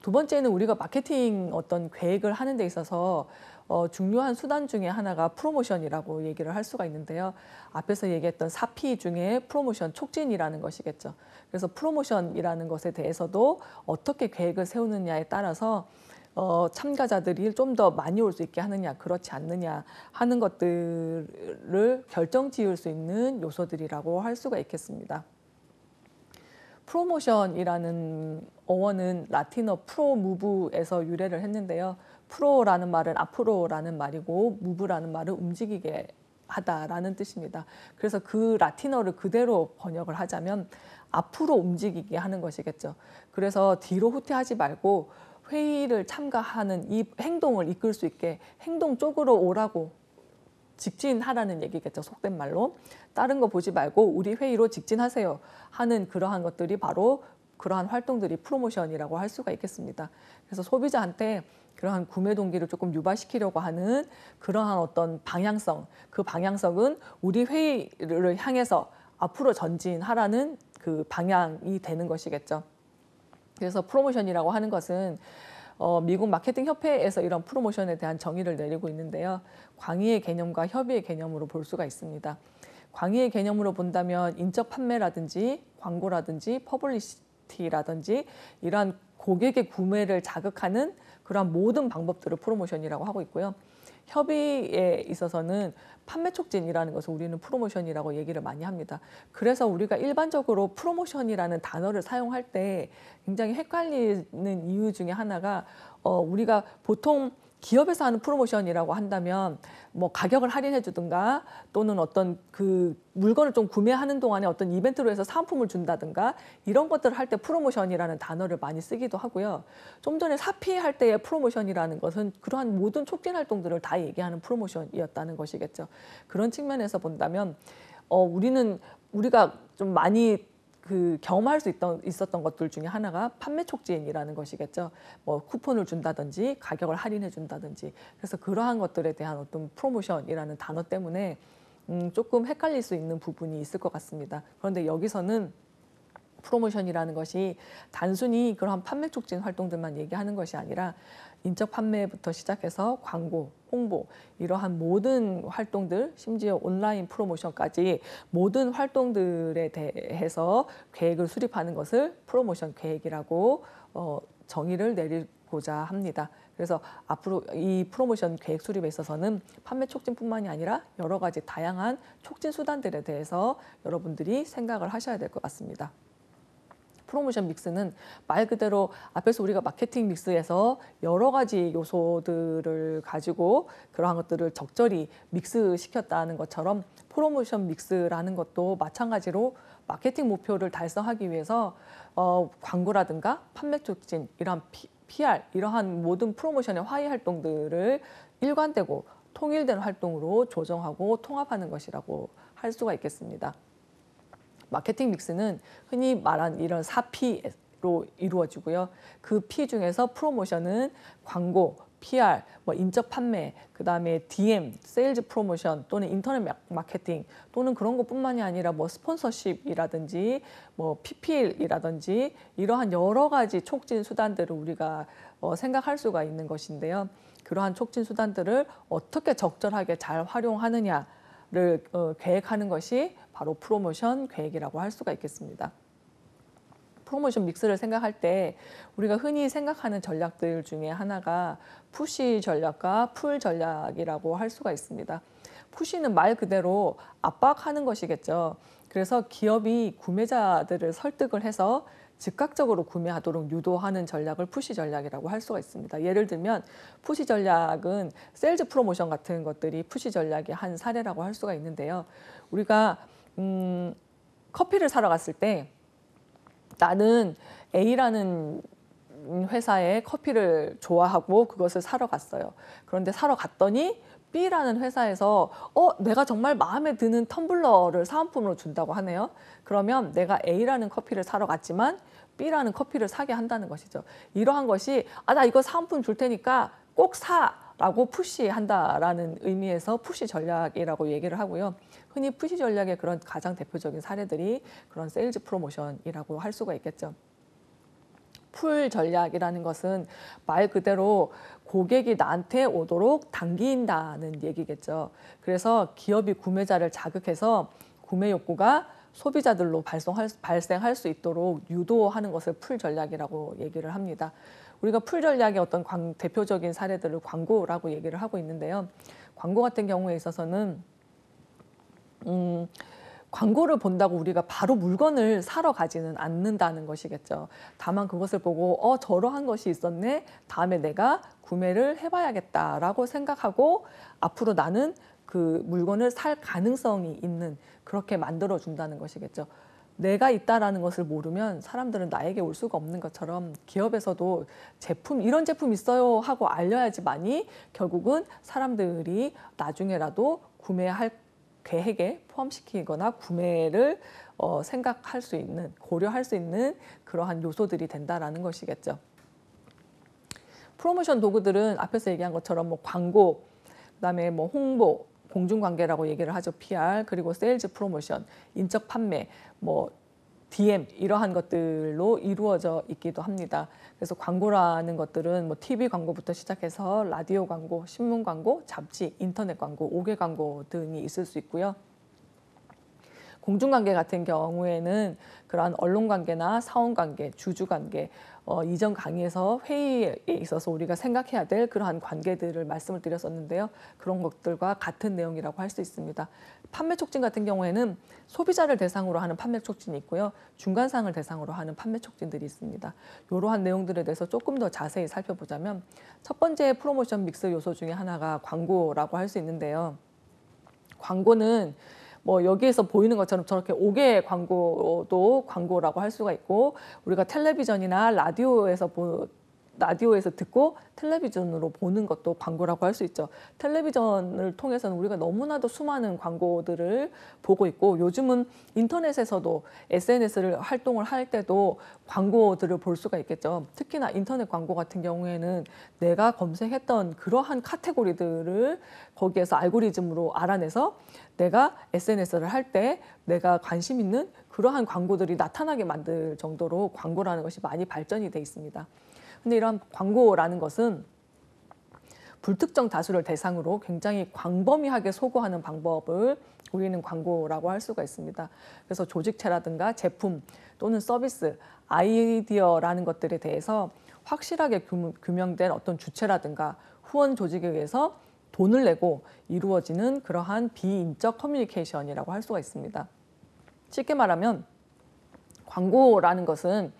A: 두 번째는 우리가 마케팅 어떤 계획을 하는 데 있어서 어, 중요한 수단 중에 하나가 프로모션이라고 얘기를 할 수가 있는데요. 앞에서 얘기했던 4P 중에 프로모션 촉진이라는 것이겠죠. 그래서 프로모션이라는 것에 대해서도 어떻게 계획을 세우느냐에 따라서 어, 참가자들이 좀 더 많이 올 수 있게 하느냐 그렇지 않느냐 하는 것들을 결정 지을 수 있는 요소들이라고 할 수가 있겠습니다. 프로모션이라는 어원은 라틴어 프로 무브에서 유래를 했는데요. 프로라는 말은 앞으로라는 말이고 무브라는 말은 움직이게 하다라는 뜻입니다. 그래서 그 라틴어를 그대로 번역을 하자면 앞으로 움직이게 하는 것이겠죠. 그래서 뒤로 후퇴하지 말고 회의를 참가하는 이 행동을 이끌 수 있게 행동 쪽으로 오라고 직진하라는 얘기겠죠. 속된 말로. 다른 거 보지 말고 우리 회의로 직진하세요 하는 그러한 것들이 바로 그러한 활동들이 프로모션이라고 할 수가 있겠습니다. 그래서 소비자한테 그러한 구매 동기를 조금 유발시키려고 하는 그러한 어떤 방향성, 그 방향성은 우리 회의를 향해서 앞으로 전진하라는 그 방향이 되는 것이겠죠. 그래서 프로모션이라고 하는 것은 어, 미국 마케팅 협회에서 이런 프로모션에 대한 정의를 내리고 있는데요. 광의의 개념과 협의의 개념으로 볼 수가 있습니다. 광의의 개념으로 본다면 인적 판매라든지 광고라든지 퍼블리시티라든지 이러한 고객의 구매를 자극하는 그러한 모든 방법들을 프로모션이라고 하고 있고요. 협의에 있어서는 판매 촉진이라는 것을 우리는 프로모션이라고 얘기를 많이 합니다. 그래서 우리가 일반적으로 프로모션이라는 단어를 사용할 때 굉장히 헷갈리는 이유 중에 하나가 어, 우리가 보통 기업에서 하는 프로모션이라고 한다면 뭐 가격을 할인해 주든가 또는 어떤 그 물건을 좀 구매하는 동안에 어떤 이벤트로 해서 사은품을 준다든가 이런 것들을 할 때 프로모션이라는 단어를 많이 쓰기도 하고요. 좀 전에 사피할 때의 프로모션이라는 것은 그러한 모든 촉진 활동들을 다 얘기하는 프로모션이었다는 것이겠죠. 그런 측면에서 본다면 어 우리는 우리가 좀 많이 그 경험할 수 있던, 있었던 것들 중에 하나가 판매 촉진이라는 것이겠죠. 뭐 쿠폰을 준다든지 가격을 할인해 준다든지 그래서 그러한 것들에 대한 어떤 프로모션이라는 단어 때문에 음, 조금 헷갈릴 수 있는 부분이 있을 것 같습니다. 그런데 여기서는 프로모션이라는 것이 단순히 그러한 판매 촉진 활동들만 얘기하는 것이 아니라 인적 판매부터 시작해서 광고, 홍보 이러한 모든 활동들 심지어 온라인 프로모션까지 모든 활동들에 대해서 계획을 수립하는 것을 프로모션 계획이라고 어, 정의를 내리고자 합니다. 그래서 앞으로 이 프로모션 계획 수립에 있어서는 판매 촉진뿐만이 아니라 여러 가지 다양한 촉진 수단들에 대해서 여러분들이 생각을 하셔야 될 것 같습니다. 프로모션 믹스는 말 그대로 앞에서 우리가 마케팅 믹스에서 여러 가지 요소들을 가지고 그러한 것들을 적절히 믹스 시켰다는 것처럼 프로모션 믹스라는 것도 마찬가지로 마케팅 목표를 달성하기 위해서 어, 광고라든가 판매 촉진 이러한 피, PR 이러한 모든 프로모션의 하위 활동들을 일관되고 통일된 활동으로 조정하고 통합하는 것이라고 할 수가 있겠습니다. 마케팅 믹스는 흔히 말한 이런 4P로 이루어지고요. 그 P 중에서 프로모션은 광고, PR, 뭐 인적 판매, 그 다음에 DM, 세일즈 프로모션 또는 인터넷 마케팅 또는 그런 것뿐만이 아니라 뭐 스폰서십이라든지 뭐 PPL이라든지 이러한 여러 가지 촉진 수단들을 우리가 어, 생각할 수가 있는 것인데요. 그러한 촉진 수단들을 어떻게 적절하게 잘 활용하느냐 를 어, 계획하는 것이 바로 프로모션 계획이라고 할 수가 있겠습니다. 프로모션 믹스를 생각할 때 우리가 흔히 생각하는 전략들 중에 하나가 푸시 전략과 풀 전략이라고 할 수가 있습니다. 푸시는 말 그대로 압박하는 것이겠죠. 그래서 기업이 구매자들을 설득을 해서 즉각적으로 구매하도록 유도하는 전략을 푸시 전략이라고 할 수가 있습니다. 예를 들면 푸시 전략은 세일즈 프로모션 같은 것들이 푸시 전략의 한 사례라고 할 수가 있는데요. 우리가 음, 커피를 사러 갔을 때 나는 A라는 회사의 커피를 좋아하고 그것을 사러 갔어요. 그런데 사러 갔더니 B라는 회사에서 어 내가 정말 마음에 드는 텀블러를 사은품으로 준다고 하네요. 그러면 내가 A라는 커피를 사러 갔지만 B라는 커피를 사게 한다는 것이죠. 이러한 것이 아 나 이거 사은품 줄 테니까 꼭 사 라고 푸시한다라는 의미에서 푸시 전략이라고 얘기를 하고요. 흔히 푸시 전략의 그런 가장 대표적인 사례들이 그런 세일즈 프로모션이라고 할 수가 있겠죠. 풀 전략이라는 것은 말 그대로 고객이 나한테 오도록 당긴다는 얘기겠죠. 그래서 기업이 구매자를 자극해서 구매 욕구가 소비자들로 발생할, 발생할 수 있도록 유도하는 것을 풀 전략이라고 얘기를 합니다. 우리가 풀 전략의 어떤 광, 대표적인 사례들을 광고라고 얘기를 하고 있는데요. 광고 같은 경우에 있어서는 음, 광고를 본다고 우리가 바로 물건을 사러 가지는 않는다는 것이겠죠. 다만 그것을 보고 어 저러한 것이 있었네. 다음에 내가 구매를 해봐야겠다라고 생각하고 앞으로 나는 그 물건을 살 가능성이 있는 그렇게 만들어 준다는 것이겠죠. 내가 있다라는 것을 모르면 사람들은 나에게 올 수가 없는 것처럼 기업에서도 제품 이런 제품 있어요 하고 알려야지만이 결국은 사람들이 나중에라도 구매할 계획에 포함시키거나 구매를 어, 생각할 수 있는 고려할 수 있는 그러한 요소들이 된다라는 것이겠죠. 프로모션 도구들은 앞에서 얘기한 것처럼 뭐 광고, 그다음에 뭐 홍보, 공중관계라고 얘기를 하죠. PR 그리고 세일즈 프로모션, 인적 판매, 뭐 DM 이러한 것들로 이루어져 있기도 합니다. 그래서 광고라는 것들은 뭐 TV 광고부터 시작해서 라디오 광고, 신문 광고, 잡지, 인터넷 광고, 옥외 광고 등이 있을 수 있고요. 공중관계 같은 경우에는 그러한 언론관계나 사원관계, 주주관계, 어, 이전 강의에서 회의에 있어서 우리가 생각해야 될 그러한 관계들을 말씀을 드렸었는데요. 그런 것들과 같은 내용이라고 할 수 있습니다. 판매 촉진 같은 경우에는 소비자를 대상으로 하는 판매 촉진이 있고요. 중간상을 대상으로 하는 판매 촉진들이 있습니다. 이러한 내용들에 대해서 조금 더 자세히 살펴보자면 첫 번째 프로모션 믹스 요소 중에 하나가 광고라고 할 수 있는데요. 광고는 뭐 여기에서 보이는 것처럼 저렇게 5개 광고도 광고라고 할 수가 있고 우리가 텔레비전이나 라디오에서 보, 라디오에서 듣고 텔레비전으로 보는 것도 광고라고 할 수 있죠. 텔레비전을 통해서는 우리가 너무나도 수많은 광고들을 보고 있고 요즘은 인터넷에서도 SNS를 활동을 할 때도 광고들을 볼 수가 있겠죠. 특히나 인터넷 광고 같은 경우에는 내가 검색했던 그러한 카테고리들을 거기에서 알고리즘으로 알아내서 내가 SNS를 할 때 내가 관심 있는 그러한 광고들이 나타나게 만들 정도로 광고라는 것이 많이 발전이 돼 있습니다. 근데 이런 광고라는 것은 불특정 다수를 대상으로 굉장히 광범위하게 소구하는 방법을 우리는 광고라고 할 수가 있습니다. 그래서 조직체라든가 제품 또는 서비스, 아이디어라는 것들에 대해서 확실하게 규명된 어떤 주체라든가 후원 조직에 의해서 돈을 내고 이루어지는 그러한 비인적 커뮤니케이션이라고 할 수가 있습니다. 쉽게 말하면 광고라는 것은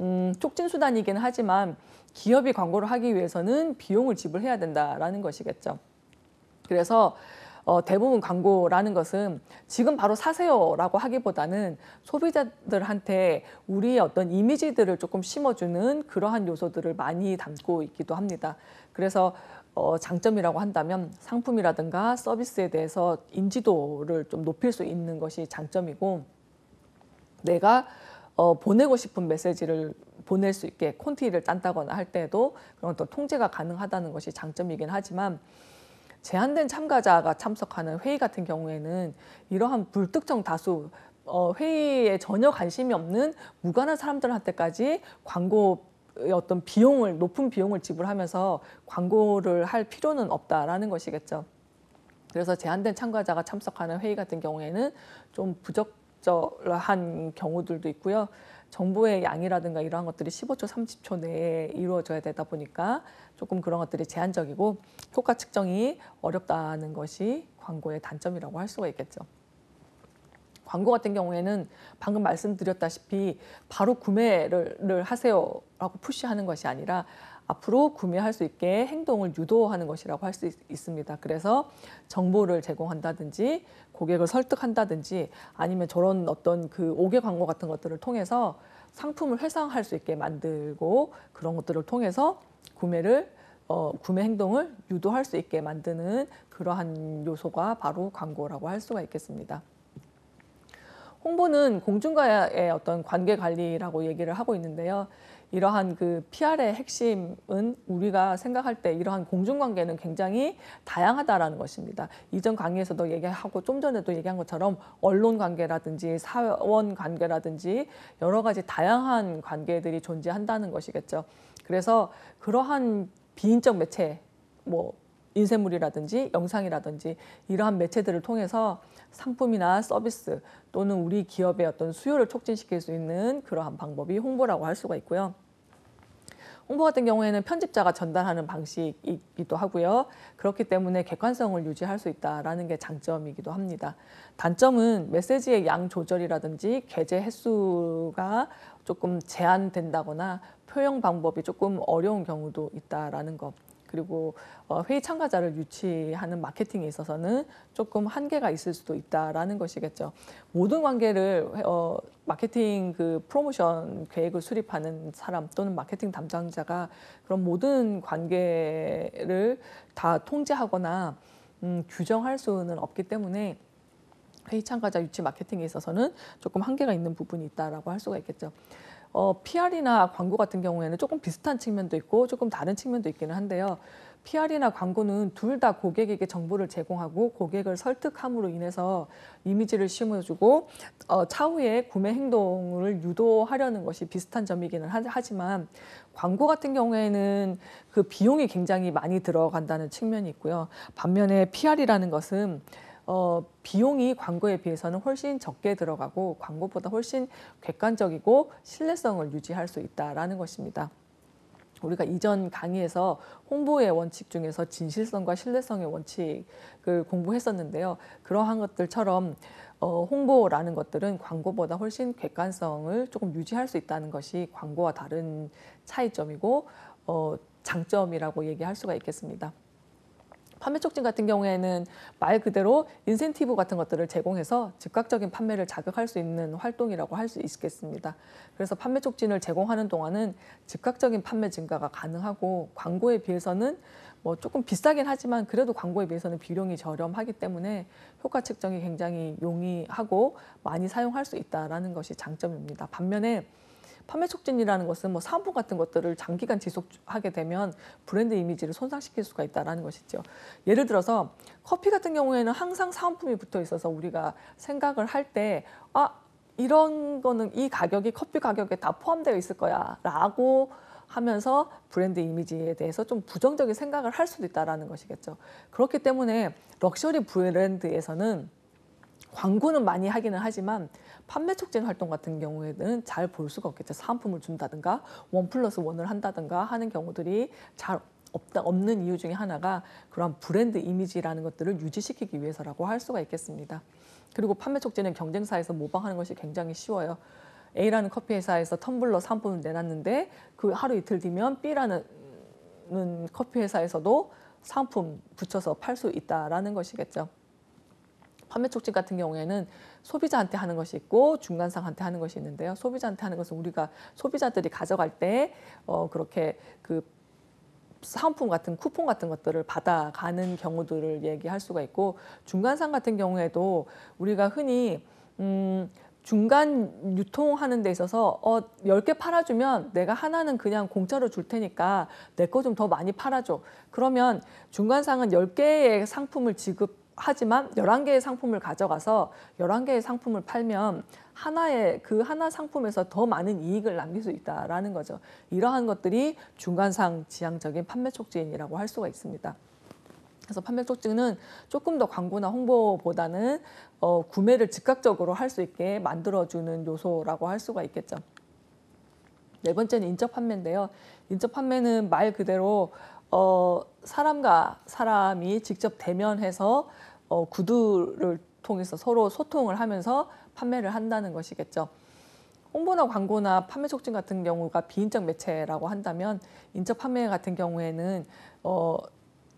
A: 음, 촉진 수단이기는 하지만 기업이 광고를 하기 위해서는 비용을 지불해야 된다라는 것이겠죠. 그래서 어, 대부분 광고라는 것은 지금 바로 사세요라고 하기보다는 소비자들한테 우리의 어떤 이미지들을 조금 심어주는 그러한 요소들을 많이 담고 있기도 합니다. 그래서 어, 장점이라고 한다면 상품이라든가 서비스에 대해서 인지도를 좀 높일 수 있는 것이 장점이고 내가 어, 보내고 싶은 메시지를 보낼 수 있게 콘티를 짠다거나 할 때도 그런 또 통제가 가능하다는 것이 장점이긴 하지만 제한된 참가자가 참석하는 회의 같은 경우에는 이러한 불특정 다수 어, 회의에 전혀 관심이 없는 무관한 사람들한테까지 광고 어떤 비용을 높은 비용을 지불하면서 광고를 할 필요는 없다라는 것이겠죠. 그래서 제한된 참가자가 참석하는 회의 같은 경우에는 좀 부적 적절한 경우들도 있고요. 정보의 양이라든가 이러한 것들이 15초, 30초 내에 이루어져야 되다 보니까 조금 그런 것들이 제한적이고 효과 측정이 어렵다는 것이 광고의 단점이라고 할 수가 있겠죠. 광고 같은 경우에는 방금 말씀드렸다시피 바로 구매를 하세요라고 푸시하는 것이 아니라 앞으로 구매할 수 있게 행동을 유도하는 것이라고 할 수 있습니다. 그래서 정보를 제공한다든지 고객을 설득한다든지 아니면 저런 어떤 그 5개 광고 같은 것들을 통해서 상품을 회상할 수 있게 만들고 그런 것들을 통해서 구매를 어, 구매 행동을 유도할 수 있게 만드는 그러한 요소가 바로 광고라고 할 수가 있겠습니다. 홍보는 공중과의 어떤 관계 관리라고 얘기를 하고 있는데요. 이러한 그 PR의 핵심은 우리가 생각할 때 이러한 공중관계는 굉장히 다양하다라는 것입니다. 이전 강의에서도 얘기하고 좀 전에도 얘기한 것처럼 언론 관계라든지 사원 관계라든지 여러 가지 다양한 관계들이 존재한다는 것이겠죠. 그래서 그러한 비인적 매체 뭐 인쇄물이라든지 영상이라든지 이러한 매체들을 통해서 상품이나 서비스 또는 우리 기업의 어떤 수요를 촉진시킬 수 있는 그러한 방법이 홍보라고 할 수가 있고요. 홍보 같은 경우에는 편집자가 전달하는 방식이기도 하고요. 그렇기 때문에 객관성을 유지할 수 있다는 게 장점이기도 합니다. 단점은 메시지의 양 조절이라든지 게재 횟수가 조금 제한된다거나 표현 방법이 조금 어려운 경우도 있다라는 것. 그리고 어, 회의 참가자를 유치하는 마케팅에 있어서는 조금 한계가 있을 수도 있다라는 것이겠죠. 모든 관계를 어, 마케팅 그 프로모션 계획을 수립하는 사람 또는 마케팅 담당자가 그런 모든 관계를 다 통제하거나 음, 규정할 수는 없기 때문에 회의 참가자 유치 마케팅에 있어서는 조금 한계가 있는 부분이 있다라고 할 수가 있겠죠. 어, PR이나 광고 같은 경우에는 조금 비슷한 측면도 있고 조금 다른 측면도 있기는 한데요. PR이나 광고는 둘 다 고객에게 정보를 제공하고 고객을 설득함으로 인해서 이미지를 심어주고 어, 차후에 구매 행동을 유도하려는 것이 비슷한 점이기는 하지만 광고 같은 경우에는 그 비용이 굉장히 많이 들어간다는 측면이 있고요. 반면에 PR이라는 것은 어, 비용이 광고에 비해서는 훨씬 적게 들어가고 광고보다 훨씬 객관적이고 신뢰성을 유지할 수 있다라는 것입니다. 우리가 이전 강의에서 홍보의 원칙 중에서 진실성과 신뢰성의 원칙을 공부했었는데요. 그러한 것들처럼 어, 홍보라는 것들은 광고보다 훨씬 객관성을 조금 유지할 수 있다는 것이 광고와 다른 차이점이고 어, 장점이라고 얘기할 수가 있겠습니다. 판매 촉진 같은 경우에는 말 그대로 인센티브 같은 것들을 제공해서 즉각적인 판매를 자극할 수 있는 활동이라고 할 수 있겠습니다. 그래서 판매 촉진을 제공하는 동안은 즉각적인 판매 증가가 가능하고 광고에 비해서는 뭐 조금 비싸긴 하지만 그래도 광고에 비해서는 비용이 저렴하기 때문에 효과 측정이 굉장히 용이하고 많이 사용할 수 있다라는 것이 장점입니다. 반면에 판매 촉진이라는 것은 뭐 사은품 같은 것들을 장기간 지속하게 되면 브랜드 이미지를 손상시킬 수가 있다는 것이죠. 예를 들어서 커피 같은 경우에는 항상 사은품이 붙어 있어서 우리가 생각을 할 때 아, 이런 거는 이 가격이 커피 가격에 다 포함되어 있을 거야 라고 하면서 브랜드 이미지에 대해서 좀 부정적인 생각을 할 수도 있다는 것이겠죠. 그렇기 때문에 럭셔리 브랜드에서는 광고는 많이 하기는 하지만 판매 촉진 활동 같은 경우에는 잘 볼 수가 없겠죠. 사은품을 준다든가 원 플러스 원을 한다든가 하는 경우들이 잘 없다, 없는 이유 중에 하나가 그런 브랜드 이미지라는 것들을 유지시키기 위해서라고 할 수가 있겠습니다. 그리고 판매 촉진은 경쟁사에서 모방하는 것이 굉장히 쉬워요. A라는 커피 회사에서 텀블러 상품을 내놨는데 그 하루 이틀 뒤면 B라는 커피 회사에서도 상품 붙여서 팔 수 있다라는 것이겠죠. 판매 촉진 같은 경우에는 소비자한테 하는 것이 있고 중간상한테 하는 것이 있는데요. 소비자한테 하는 것은 우리가 소비자들이 가져갈 때 어, 그렇게 그 사은품 같은 쿠폰 같은 것들을 받아가는 경우들을 얘기할 수가 있고 중간상 같은 경우에도 우리가 흔히 음, 중간 유통하는 데 있어서 어, 10개 팔아주면 내가 하나는 그냥 공짜로 줄 테니까 내 거 좀 더 많이 팔아줘. 그러면 중간상은 10개의 상품을 지급 하지만 열한 개의 상품을 가져가서 열한 개의 상품을 팔면 하나의 그 하나 상품에서 더 많은 이익을 남길 수 있다라는 거죠. 이러한 것들이 중간상 지향적인 판매 촉진이라고 할 수가 있습니다. 그래서 판매 촉진은 조금 더 광고나 홍보보다는 어, 구매를 즉각적으로 할 수 있게 만들어주는 요소라고 할 수가 있겠죠. 네 번째는 인적 판매인데요. 인적 판매는 말 그대로 어, 사람과 사람이 직접 대면해서 어, 구두를 통해서 서로 소통을 하면서 판매를 한다는 것이겠죠. 홍보나 광고나 판매 촉진 같은 경우가 비인적 매체라고 한다면 인적 판매 같은 경우에는 어,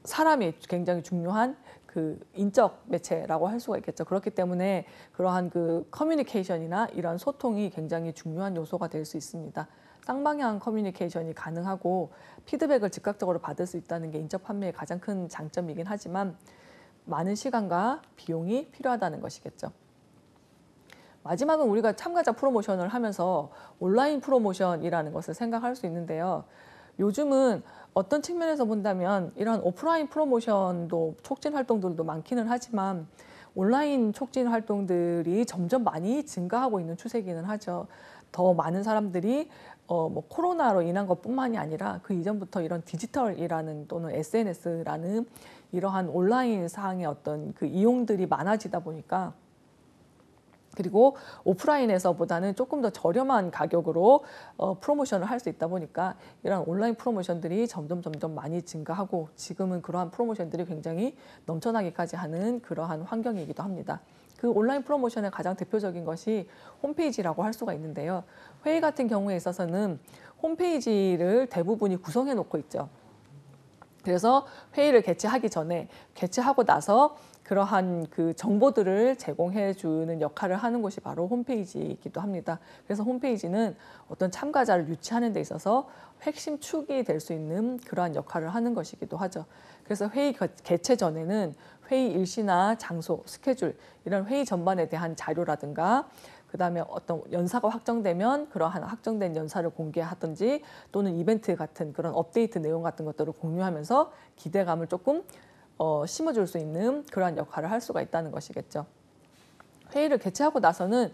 A: 사람이 굉장히 중요한 그 인적 매체라고 할 수가 있겠죠. 그렇기 때문에 그러한 그 커뮤니케이션이나 이런 소통이 굉장히 중요한 요소가 될 수 있습니다. 쌍방향 커뮤니케이션이 가능하고 피드백을 즉각적으로 받을 수 있다는 게 인적 판매의 가장 큰 장점이긴 하지만 많은 시간과 비용이 필요하다는 것이겠죠. 마지막은 우리가 참가자 프로모션을 하면서 온라인 프로모션이라는 것을 생각할 수 있는데요. 요즘은 어떤 측면에서 본다면 이러한 오프라인 프로모션도 촉진 활동들도 많기는 하지만 온라인 촉진 활동들이 점점 많이 증가하고 있는 추세기는 하죠. 더 많은 사람들이 어, 뭐 코로나로 인한 것뿐만이 아니라 그 이전부터 이런 디지털이라는 또는 SNS라는 이러한 온라인 상의 어떤 그 이용들이 많아지다 보니까 그리고 오프라인에서보다는 조금 더 저렴한 가격으로 어, 프로모션을 할 수 있다 보니까 이런 온라인 프로모션들이 점점 점점 많이 증가하고 지금은 그러한 프로모션들이 굉장히 넘쳐나기까지 하는 그러한 환경이기도 합니다. 그 온라인 프로모션의 가장 대표적인 것이 홈페이지라고 할 수가 있는데요. 회의 같은 경우에 있어서는 홈페이지를 대부분이 구성해 놓고 있죠. 그래서 회의를 개최하기 전에 개최하고 나서 그러한 그 정보들을 제공해 주는 역할을 하는 곳이 바로 홈페이지이기도 합니다. 그래서 홈페이지는 어떤 참가자를 유치하는 데 있어서 핵심 축이 될 수 있는 그러한 역할을 하는 것이기도 하죠. 그래서 회의 개최 전에는 회의 일시나 장소, 스케줄 이런 회의 전반에 대한 자료라든가 그다음에 어떤 연사가 확정되면 그러한 확정된 연사를 공개하든지 또는 이벤트 같은 그런 업데이트 내용 같은 것들을 공유하면서 기대감을 조금 어, 심어줄 수 있는 그러한 역할을 할 수가 있다는 것이겠죠. 회의를 개최하고 나서는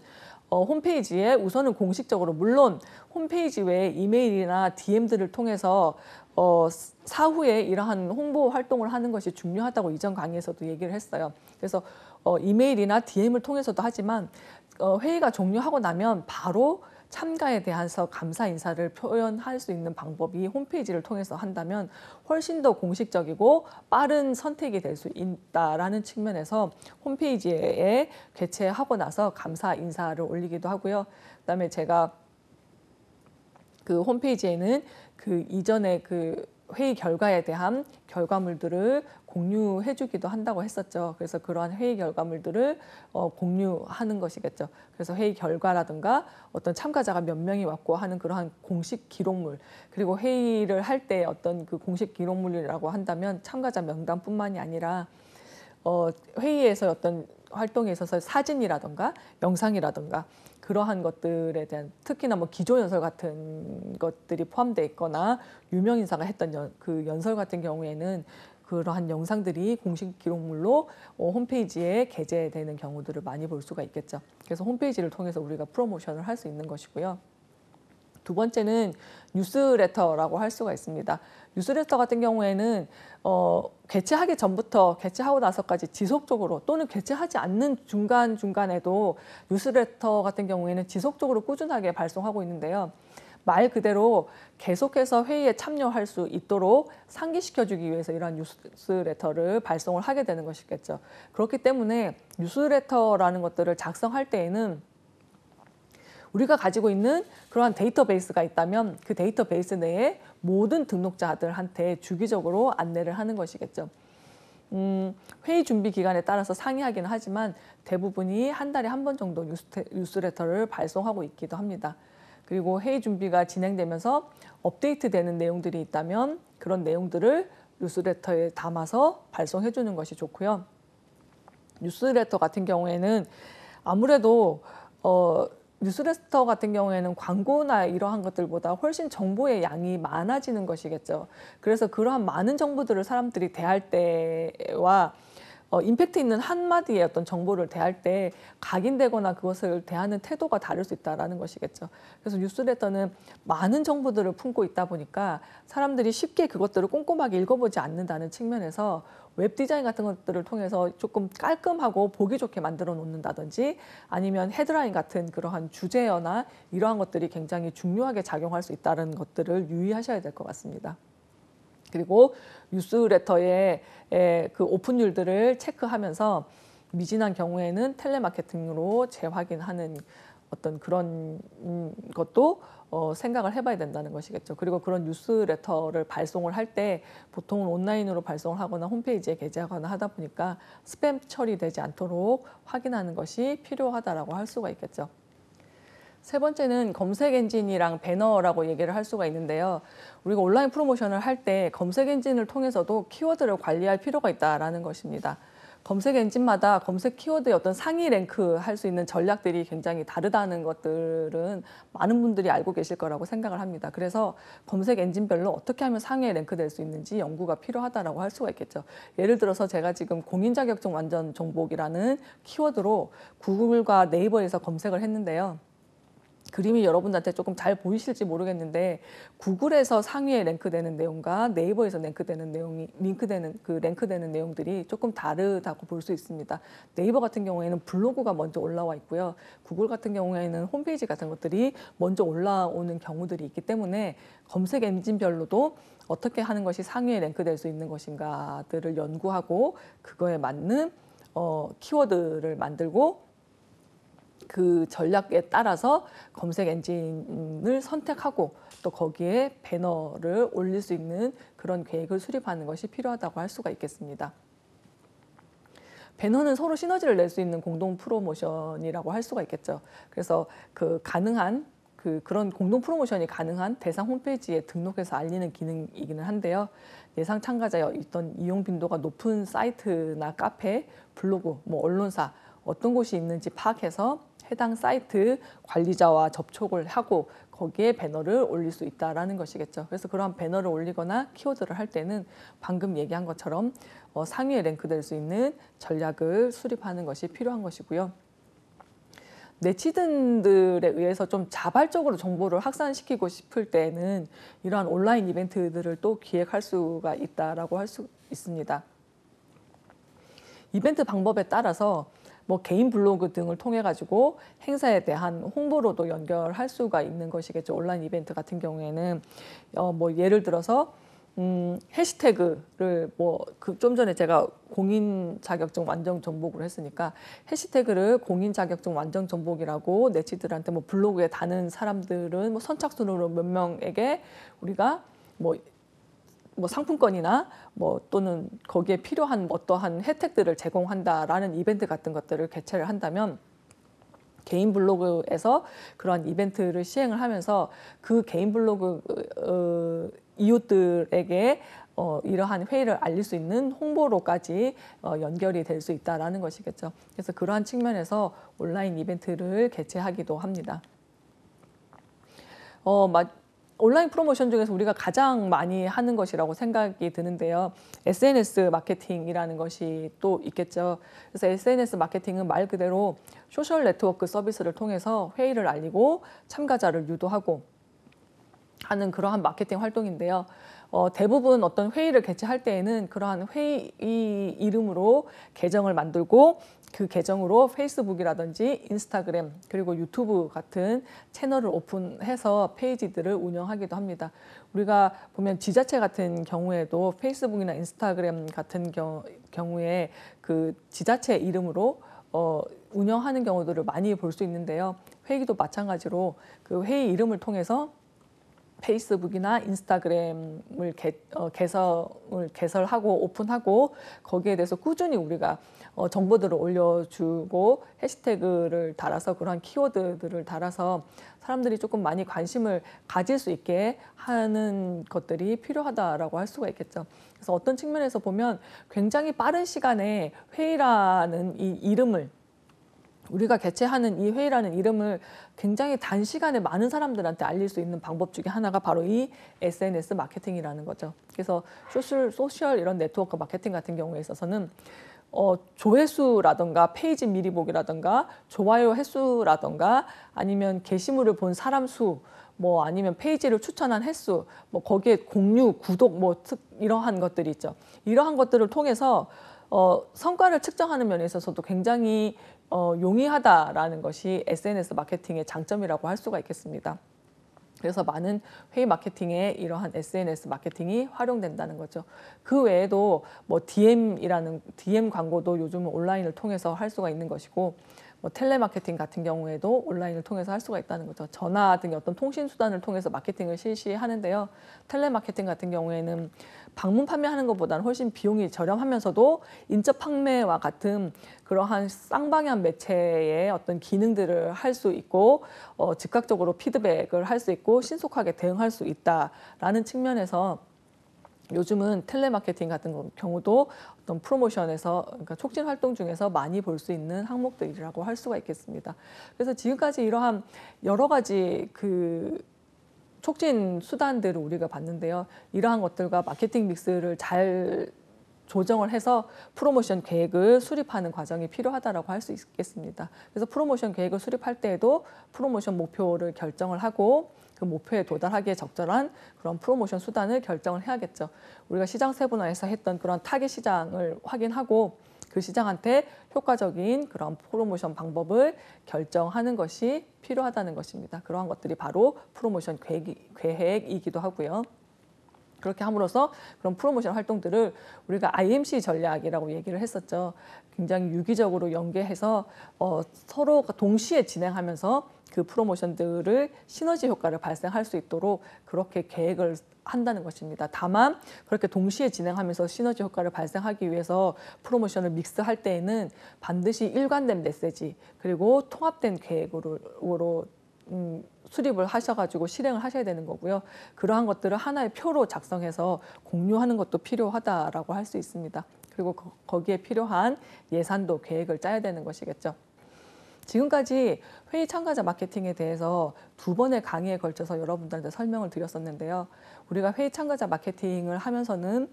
A: 어, 홈페이지에 우선은 공식적으로 물론 홈페이지 외에 이메일이나 DM들을 통해서 어, 사후에 이러한 홍보 활동을 하는 것이 중요하다고 이전 강의에서도 얘기를 했어요. 그래서 어, 이메일이나 DM을 통해서도 하지만 어, 회의가 종료하고 나면 바로 참가에 대해서 감사 인사를 표현할 수 있는 방법이 홈페이지를 통해서 한다면 훨씬 더 공식적이고 빠른 선택이 될 수 있다라는 측면에서 홈페이지에 개최하고 나서 감사 인사를 올리기도 하고요. 그다음에 제가 그 홈페이지에는 그 이전에 그 회의 결과에 대한 결과물들을 공유해주기도 한다고 했었죠. 그래서 그러한 회의 결과물들을 어, 공유하는 것이겠죠. 그래서 회의 결과라든가 어떤 참가자가 몇 명이 왔고 하는 그러한 공식 기록물 그리고 회의를 할 때 어떤 그 공식 기록물이라고 한다면 참가자 명단뿐만이 아니라 어, 회의에서 어떤 활동에 있어서 사진이라든가 영상이라든가 그러한 것들에 대한 특히나 뭐 기조연설 같은 것들이 포함되어 있거나 유명 인사가 했던 연, 그 연설 같은 경우에는 그러한 영상들이 공식 기록물로 어, 홈페이지에 게재되는 경우들을 많이 볼 수가 있겠죠. 그래서 홈페이지를 통해서 우리가 프로모션을 할 수 있는 것이고요. 두 번째는 뉴스레터라고 할 수가 있습니다. 뉴스레터 같은 경우에는 어, 개최하기 전부터 개최하고 나서까지 지속적으로 또는 개최하지 않는 중간 중간에도 뉴스레터 같은 경우에는 지속적으로 꾸준하게 발송하고 있는데요. 말 그대로 계속해서 회의에 참여할 수 있도록 상기시켜주기 위해서 이러한 뉴스레터를 발송을 하게 되는 것이겠죠. 그렇기 때문에 뉴스레터라는 것들을 작성할 때에는 우리가 가지고 있는 그러한 데이터베이스가 있다면 그 데이터베이스 내에 모든 등록자들한테 주기적으로 안내를 하는 것이겠죠. 음, 회의 준비 기간에 따라서 상이하기는 하지만 대부분이 한 달에 한 번 정도 뉴스레터를 발송하고 있기도 합니다. 그리고 회의 준비가 진행되면서 업데이트되는 내용들이 있다면 그런 내용들을 뉴스레터에 담아서 발송해 주는 것이 좋고요. 뉴스레터 같은 경우에는 아무래도 어, 뉴스레터 같은 경우에는 광고나 이러한 것들보다 훨씬 정보의 양이 많아지는 것이겠죠. 그래서 그러한 많은 정보들을 사람들이 대할 때와 어, 임팩트 있는 한마디의 어떤 정보를 대할 때 각인되거나 그것을 대하는 태도가 다를 수 있다라는 것이겠죠. 그래서 뉴스레터는 많은 정보들을 품고 있다 보니까 사람들이 쉽게 그것들을 꼼꼼하게 읽어보지 않는다는 측면에서 웹 디자인 같은 것들을 통해서 조금 깔끔하고 보기 좋게 만들어 놓는다든지 아니면 헤드라인 같은 그러한 주제어나 이러한 것들이 굉장히 중요하게 작용할 수 있다는 것들을 유의하셔야 될 것 같습니다. 그리고 뉴스레터의 그 오픈율들을 체크하면서 미진한 경우에는 텔레마케팅으로 재확인하는 어떤 그런 것도 어, 생각을 해봐야 된다는 것이겠죠. 그리고 그런 뉴스레터를 발송을 할 때 보통은 온라인으로 발송을 하거나 홈페이지에 게재하거나 하다 보니까 스팸 처리되지 않도록 확인하는 것이 필요하다라고 할 수가 있겠죠. 세 번째는 검색 엔진이랑 배너라고 얘기를 할 수가 있는데요. 우리가 온라인 프로모션을 할 때 검색 엔진을 통해서도 키워드를 관리할 필요가 있다라는 것입니다. 검색 엔진마다 검색 키워드의 어떤 상위 랭크 할 수 있는 전략들이 굉장히 다르다는 것들은 많은 분들이 알고 계실 거라고 생각을 합니다. 그래서 검색 엔진별로 어떻게 하면 상위에 랭크 될 수 있는지 연구가 필요하다라고 할 수가 있겠죠. 예를 들어서 제가 지금 공인 자격증 완전 정복이라는 키워드로 구글과 네이버에서 검색을 했는데요. 그림이 여러분들한테 조금 잘 보이실지 모르겠는데 구글에서 상위에 랭크되는 내용과 네이버에서 랭크되는 내용이 링크되는 그 랭크되는 내용들이 조금 다르다고 볼 수 있습니다. 네이버 같은 경우에는 블로그가 먼저 올라와 있고요. 구글 같은 경우에는 홈페이지 같은 것들이 먼저 올라오는 경우들이 있기 때문에 검색 엔진별로도 어떻게 하는 것이 상위에 랭크될 수 있는 것인가들을 연구하고 그거에 맞는 어, 키워드를 만들고 그 전략에 따라서 검색 엔진을 선택하고 또 거기에 배너를 올릴 수 있는 그런 계획을 수립하는 것이 필요하다고 할 수가 있겠습니다. 배너는 서로 시너지를 낼 수 있는 공동 프로모션이라고 할 수가 있겠죠. 그래서 그 가능한 그 그런 공동 프로모션이 가능한 대상 홈페이지에 등록해서 알리는 기능이기는 한데요. 예상 참가자의 있던 이용 빈도가 높은 사이트나 카페, 블로그, 뭐 언론사 어떤 곳이 있는지 파악해서 해당 사이트 관리자와 접촉을 하고 거기에 배너를 올릴 수 있다라는 것이겠죠. 그래서 그러한 배너를 올리거나 키워드를 할 때는 방금 얘기한 것처럼 어, 상위에 랭크될 수 있는 전략을 수립하는 것이 필요한 것이고요. 네티즌들에 의해서 좀 자발적으로 정보를 확산시키고 싶을 때는 이러한 온라인 이벤트들을 또 기획할 수가 있다라고 할 수 있습니다. 이벤트 방법에 따라서 뭐 개인 블로그 등을 통해 가지고 행사에 대한 홍보로도 연결할 수가 있는 것이겠죠. 온라인 이벤트 같은 경우에는 어 뭐 예를 들어서 음, 해시태그를 뭐 그 좀 전에 제가 공인 자격증 완전 정복으로 했으니까 해시태그를 공인 자격증 완전 정복이라고 네티들한테 뭐 블로그에 다는 사람들은 뭐 선착순으로 몇 명에게 우리가 뭐 뭐 상품권이나 뭐 또는 거기에 필요한 어떠한 혜택들을 제공한다라는 이벤트 같은 것들을 개최를 한다면 개인 블로그에서 그러한 이벤트를 시행을 하면서 그 개인 블로그 어, 이웃들에게 어, 이러한 회의를 알릴 수 있는 홍보로까지 어, 연결이 될 수 있다라는 것이겠죠. 그래서 그러한 측면에서 온라인 이벤트를 개최하기도 합니다. 어, 온라인 프로모션 중에서 우리가 가장 많이 하는 것이라고 생각이 드는데요. SNS 마케팅이라는 것이 또 있겠죠. 그래서 SNS 마케팅은 말 그대로 소셜 네트워크 서비스를 통해서 회의를 알리고 참가자를 유도하고 하는 그러한 마케팅 활동인데요. 어, 대부분 어떤 회의를 개최할 때에는 그러한 회의 이름으로 계정을 만들고 그 계정으로 페이스북이라든지 인스타그램 그리고 유튜브 같은 채널을 오픈해서 페이지들을 운영하기도 합니다. 우리가 보면 지자체 같은 경우에도 페이스북이나 인스타그램 같은 경, 경우에 그 지자체 이름으로 어, 운영하는 경우들을 많이 볼 수 있는데요. 회의도 마찬가지로 그 회의 이름을 통해서 페이스북이나 인스타그램을 개, 어, 개설을 개설하고 오픈하고 거기에 대해서 꾸준히 우리가 어, 정보들을 올려주고 해시태그를 달아서 그런 키워드들을 달아서 사람들이 조금 많이 관심을 가질 수 있게 하는 것들이 필요하다라고 할 수가 있겠죠. 그래서 어떤 측면에서 보면 굉장히 빠른 시간에 회의라는 이 이름을 우리가 개최하는 이 회의라는 이름을 굉장히 단시간에 많은 사람들한테 알릴 수 있는 방법 중에 하나가 바로 이 SNS 마케팅이라는 거죠. 그래서 소셜, 소셜 이런 네트워크 마케팅 같은 경우에 있어서는 어, 조회수라던가 페이지 미리 보기라던가 좋아요 횟수라던가 아니면 게시물을 본 사람 수, 뭐 아니면 페이지를 추천한 횟수, 뭐 거기에 공유, 구독, 뭐 특- 이러한 것들이 있죠. 이러한 것들을 통해서 어, 성과를 측정하는 면에 있어서도 굉장히 어, 용이하다라는 것이 SNS 마케팅의 장점이라고 할 수가 있겠습니다. 그래서 많은 회의 마케팅에 이러한 SNS 마케팅이 활용된다는 거죠. 그 외에도 뭐 DM이라는 DM 광고도 요즘은 온라인을 통해서 할 수가 있는 것이고 뭐 텔레마케팅 같은 경우에도 온라인을 통해서 할 수가 있다는 거죠. 전화 등의 어떤 통신 수단을 통해서 마케팅을 실시하는데요. 텔레마케팅 같은 경우에는 방문 판매하는 것보다는 훨씬 비용이 저렴하면서도 인적 판매와 같은 그러한 쌍방향 매체의 어떤 기능들을 할 수 있고 어, 즉각적으로 피드백을 할 수 있고 신속하게 대응할 수 있다라는 측면에서 요즘은 텔레마케팅 같은 거- 경우도 어떤 프로모션에서 그러니까 촉진 활동 중에서 많이 볼 수 있는 항목들이라고 할 수가 있겠습니다. 그래서 지금까지 이러한 여러 가지 그 촉진 수단들을 우리가 봤는데요. 이러한 것들과 마케팅 믹스를 잘 조정을 해서 프로모션 계획을 수립하는 과정이 필요하다라고 할 수 있겠습니다. 그래서 프로모션 계획을 수립할 때에도 프로모션 목표를 결정을 하고 그 목표에 도달하기에 적절한 그런 프로모션 수단을 결정을 해야겠죠. 우리가 시장 세분화에서 했던 그런 타겟 시장을 확인하고 그 시장한테 효과적인 그런 프로모션 방법을 결정하는 것이 필요하다는 것입니다. 그러한 것들이 바로 프로모션 계획이, 계획이기도 하고요. 그렇게 함으로써 그런 프로모션 활동들을 우리가 IMC 전략이라고 얘기를 했었죠. 굉장히 유기적으로 연계해서 어, 서로 동시에 진행하면서 그 프로모션들을 시너지 효과를 발생할 수 있도록 그렇게 계획을 한다는 것입니다. 다만 그렇게 동시에 진행하면서 시너지 효과를 발생하기 위해서 프로모션을 믹스할 때에는 반드시 일관된 메시지 그리고 통합된 계획으로 음, 수립을 하셔가지고 실행을 하셔야 되는 거고요. 그러한 것들을 하나의 표로 작성해서 공유하는 것도 필요하다라고 할 수 있습니다. 그리고 거, 거기에 필요한 예산도 계획을 짜야 되는 것이겠죠. 지금까지 회의 참가자 마케팅에 대해서 두 번의 강의에 걸쳐서 여러분들한테 설명을 드렸었는데요. 우리가 회의 참가자 마케팅을 하면서는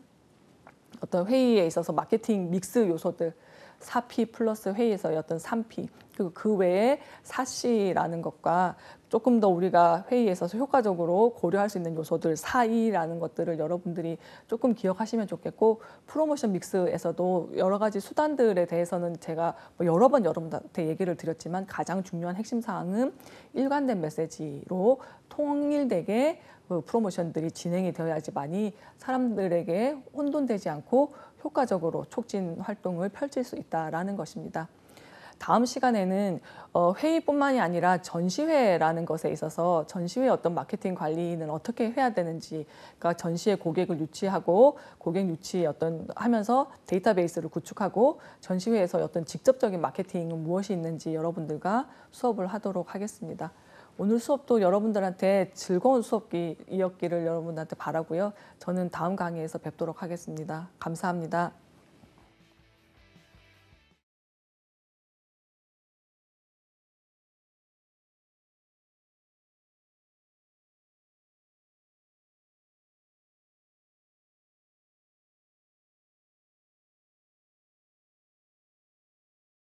A: 어떤 회의에 있어서 마케팅 믹스 요소들 4P 플러스 회의에서의 어떤 3P 그리고 그 외에 4C라는 것과 조금 더 우리가 회의에서 효과적으로 고려할 수 있는 요소들 4E라는 것들을 여러분들이 조금 기억하시면 좋겠고 프로모션 믹스에서도 여러 가지 수단들에 대해서는 제가 뭐 여러 번 여러분한테 얘기를 드렸지만 가장 중요한 핵심 사항은 일관된 메시지로 통일되게 그 프로모션들이 진행이 되어야지만이 사람들에게 혼돈되지 않고 효과적으로 촉진 활동을 펼칠 수 있다라는 것입니다. 다음 시간에는 어, 회의뿐만이 아니라 전시회라는 것에 있어서 전시회 어떤 마케팅 관리는 어떻게 해야 되는지, 그러니까 전시회 고객을 유치하고 고객 유치 어떤 하면서 데이터베이스를 구축하고 전시회에서 어떤 직접적인 마케팅은 무엇이 있는지 여러분들과 수업을 하도록 하겠습니다. 오늘 수업도 여러분들한테 즐거운 수업이었기를 여러분들한테 바라고요. 저는 다음 강의에서 뵙도록 하겠습니다. 감사합니다.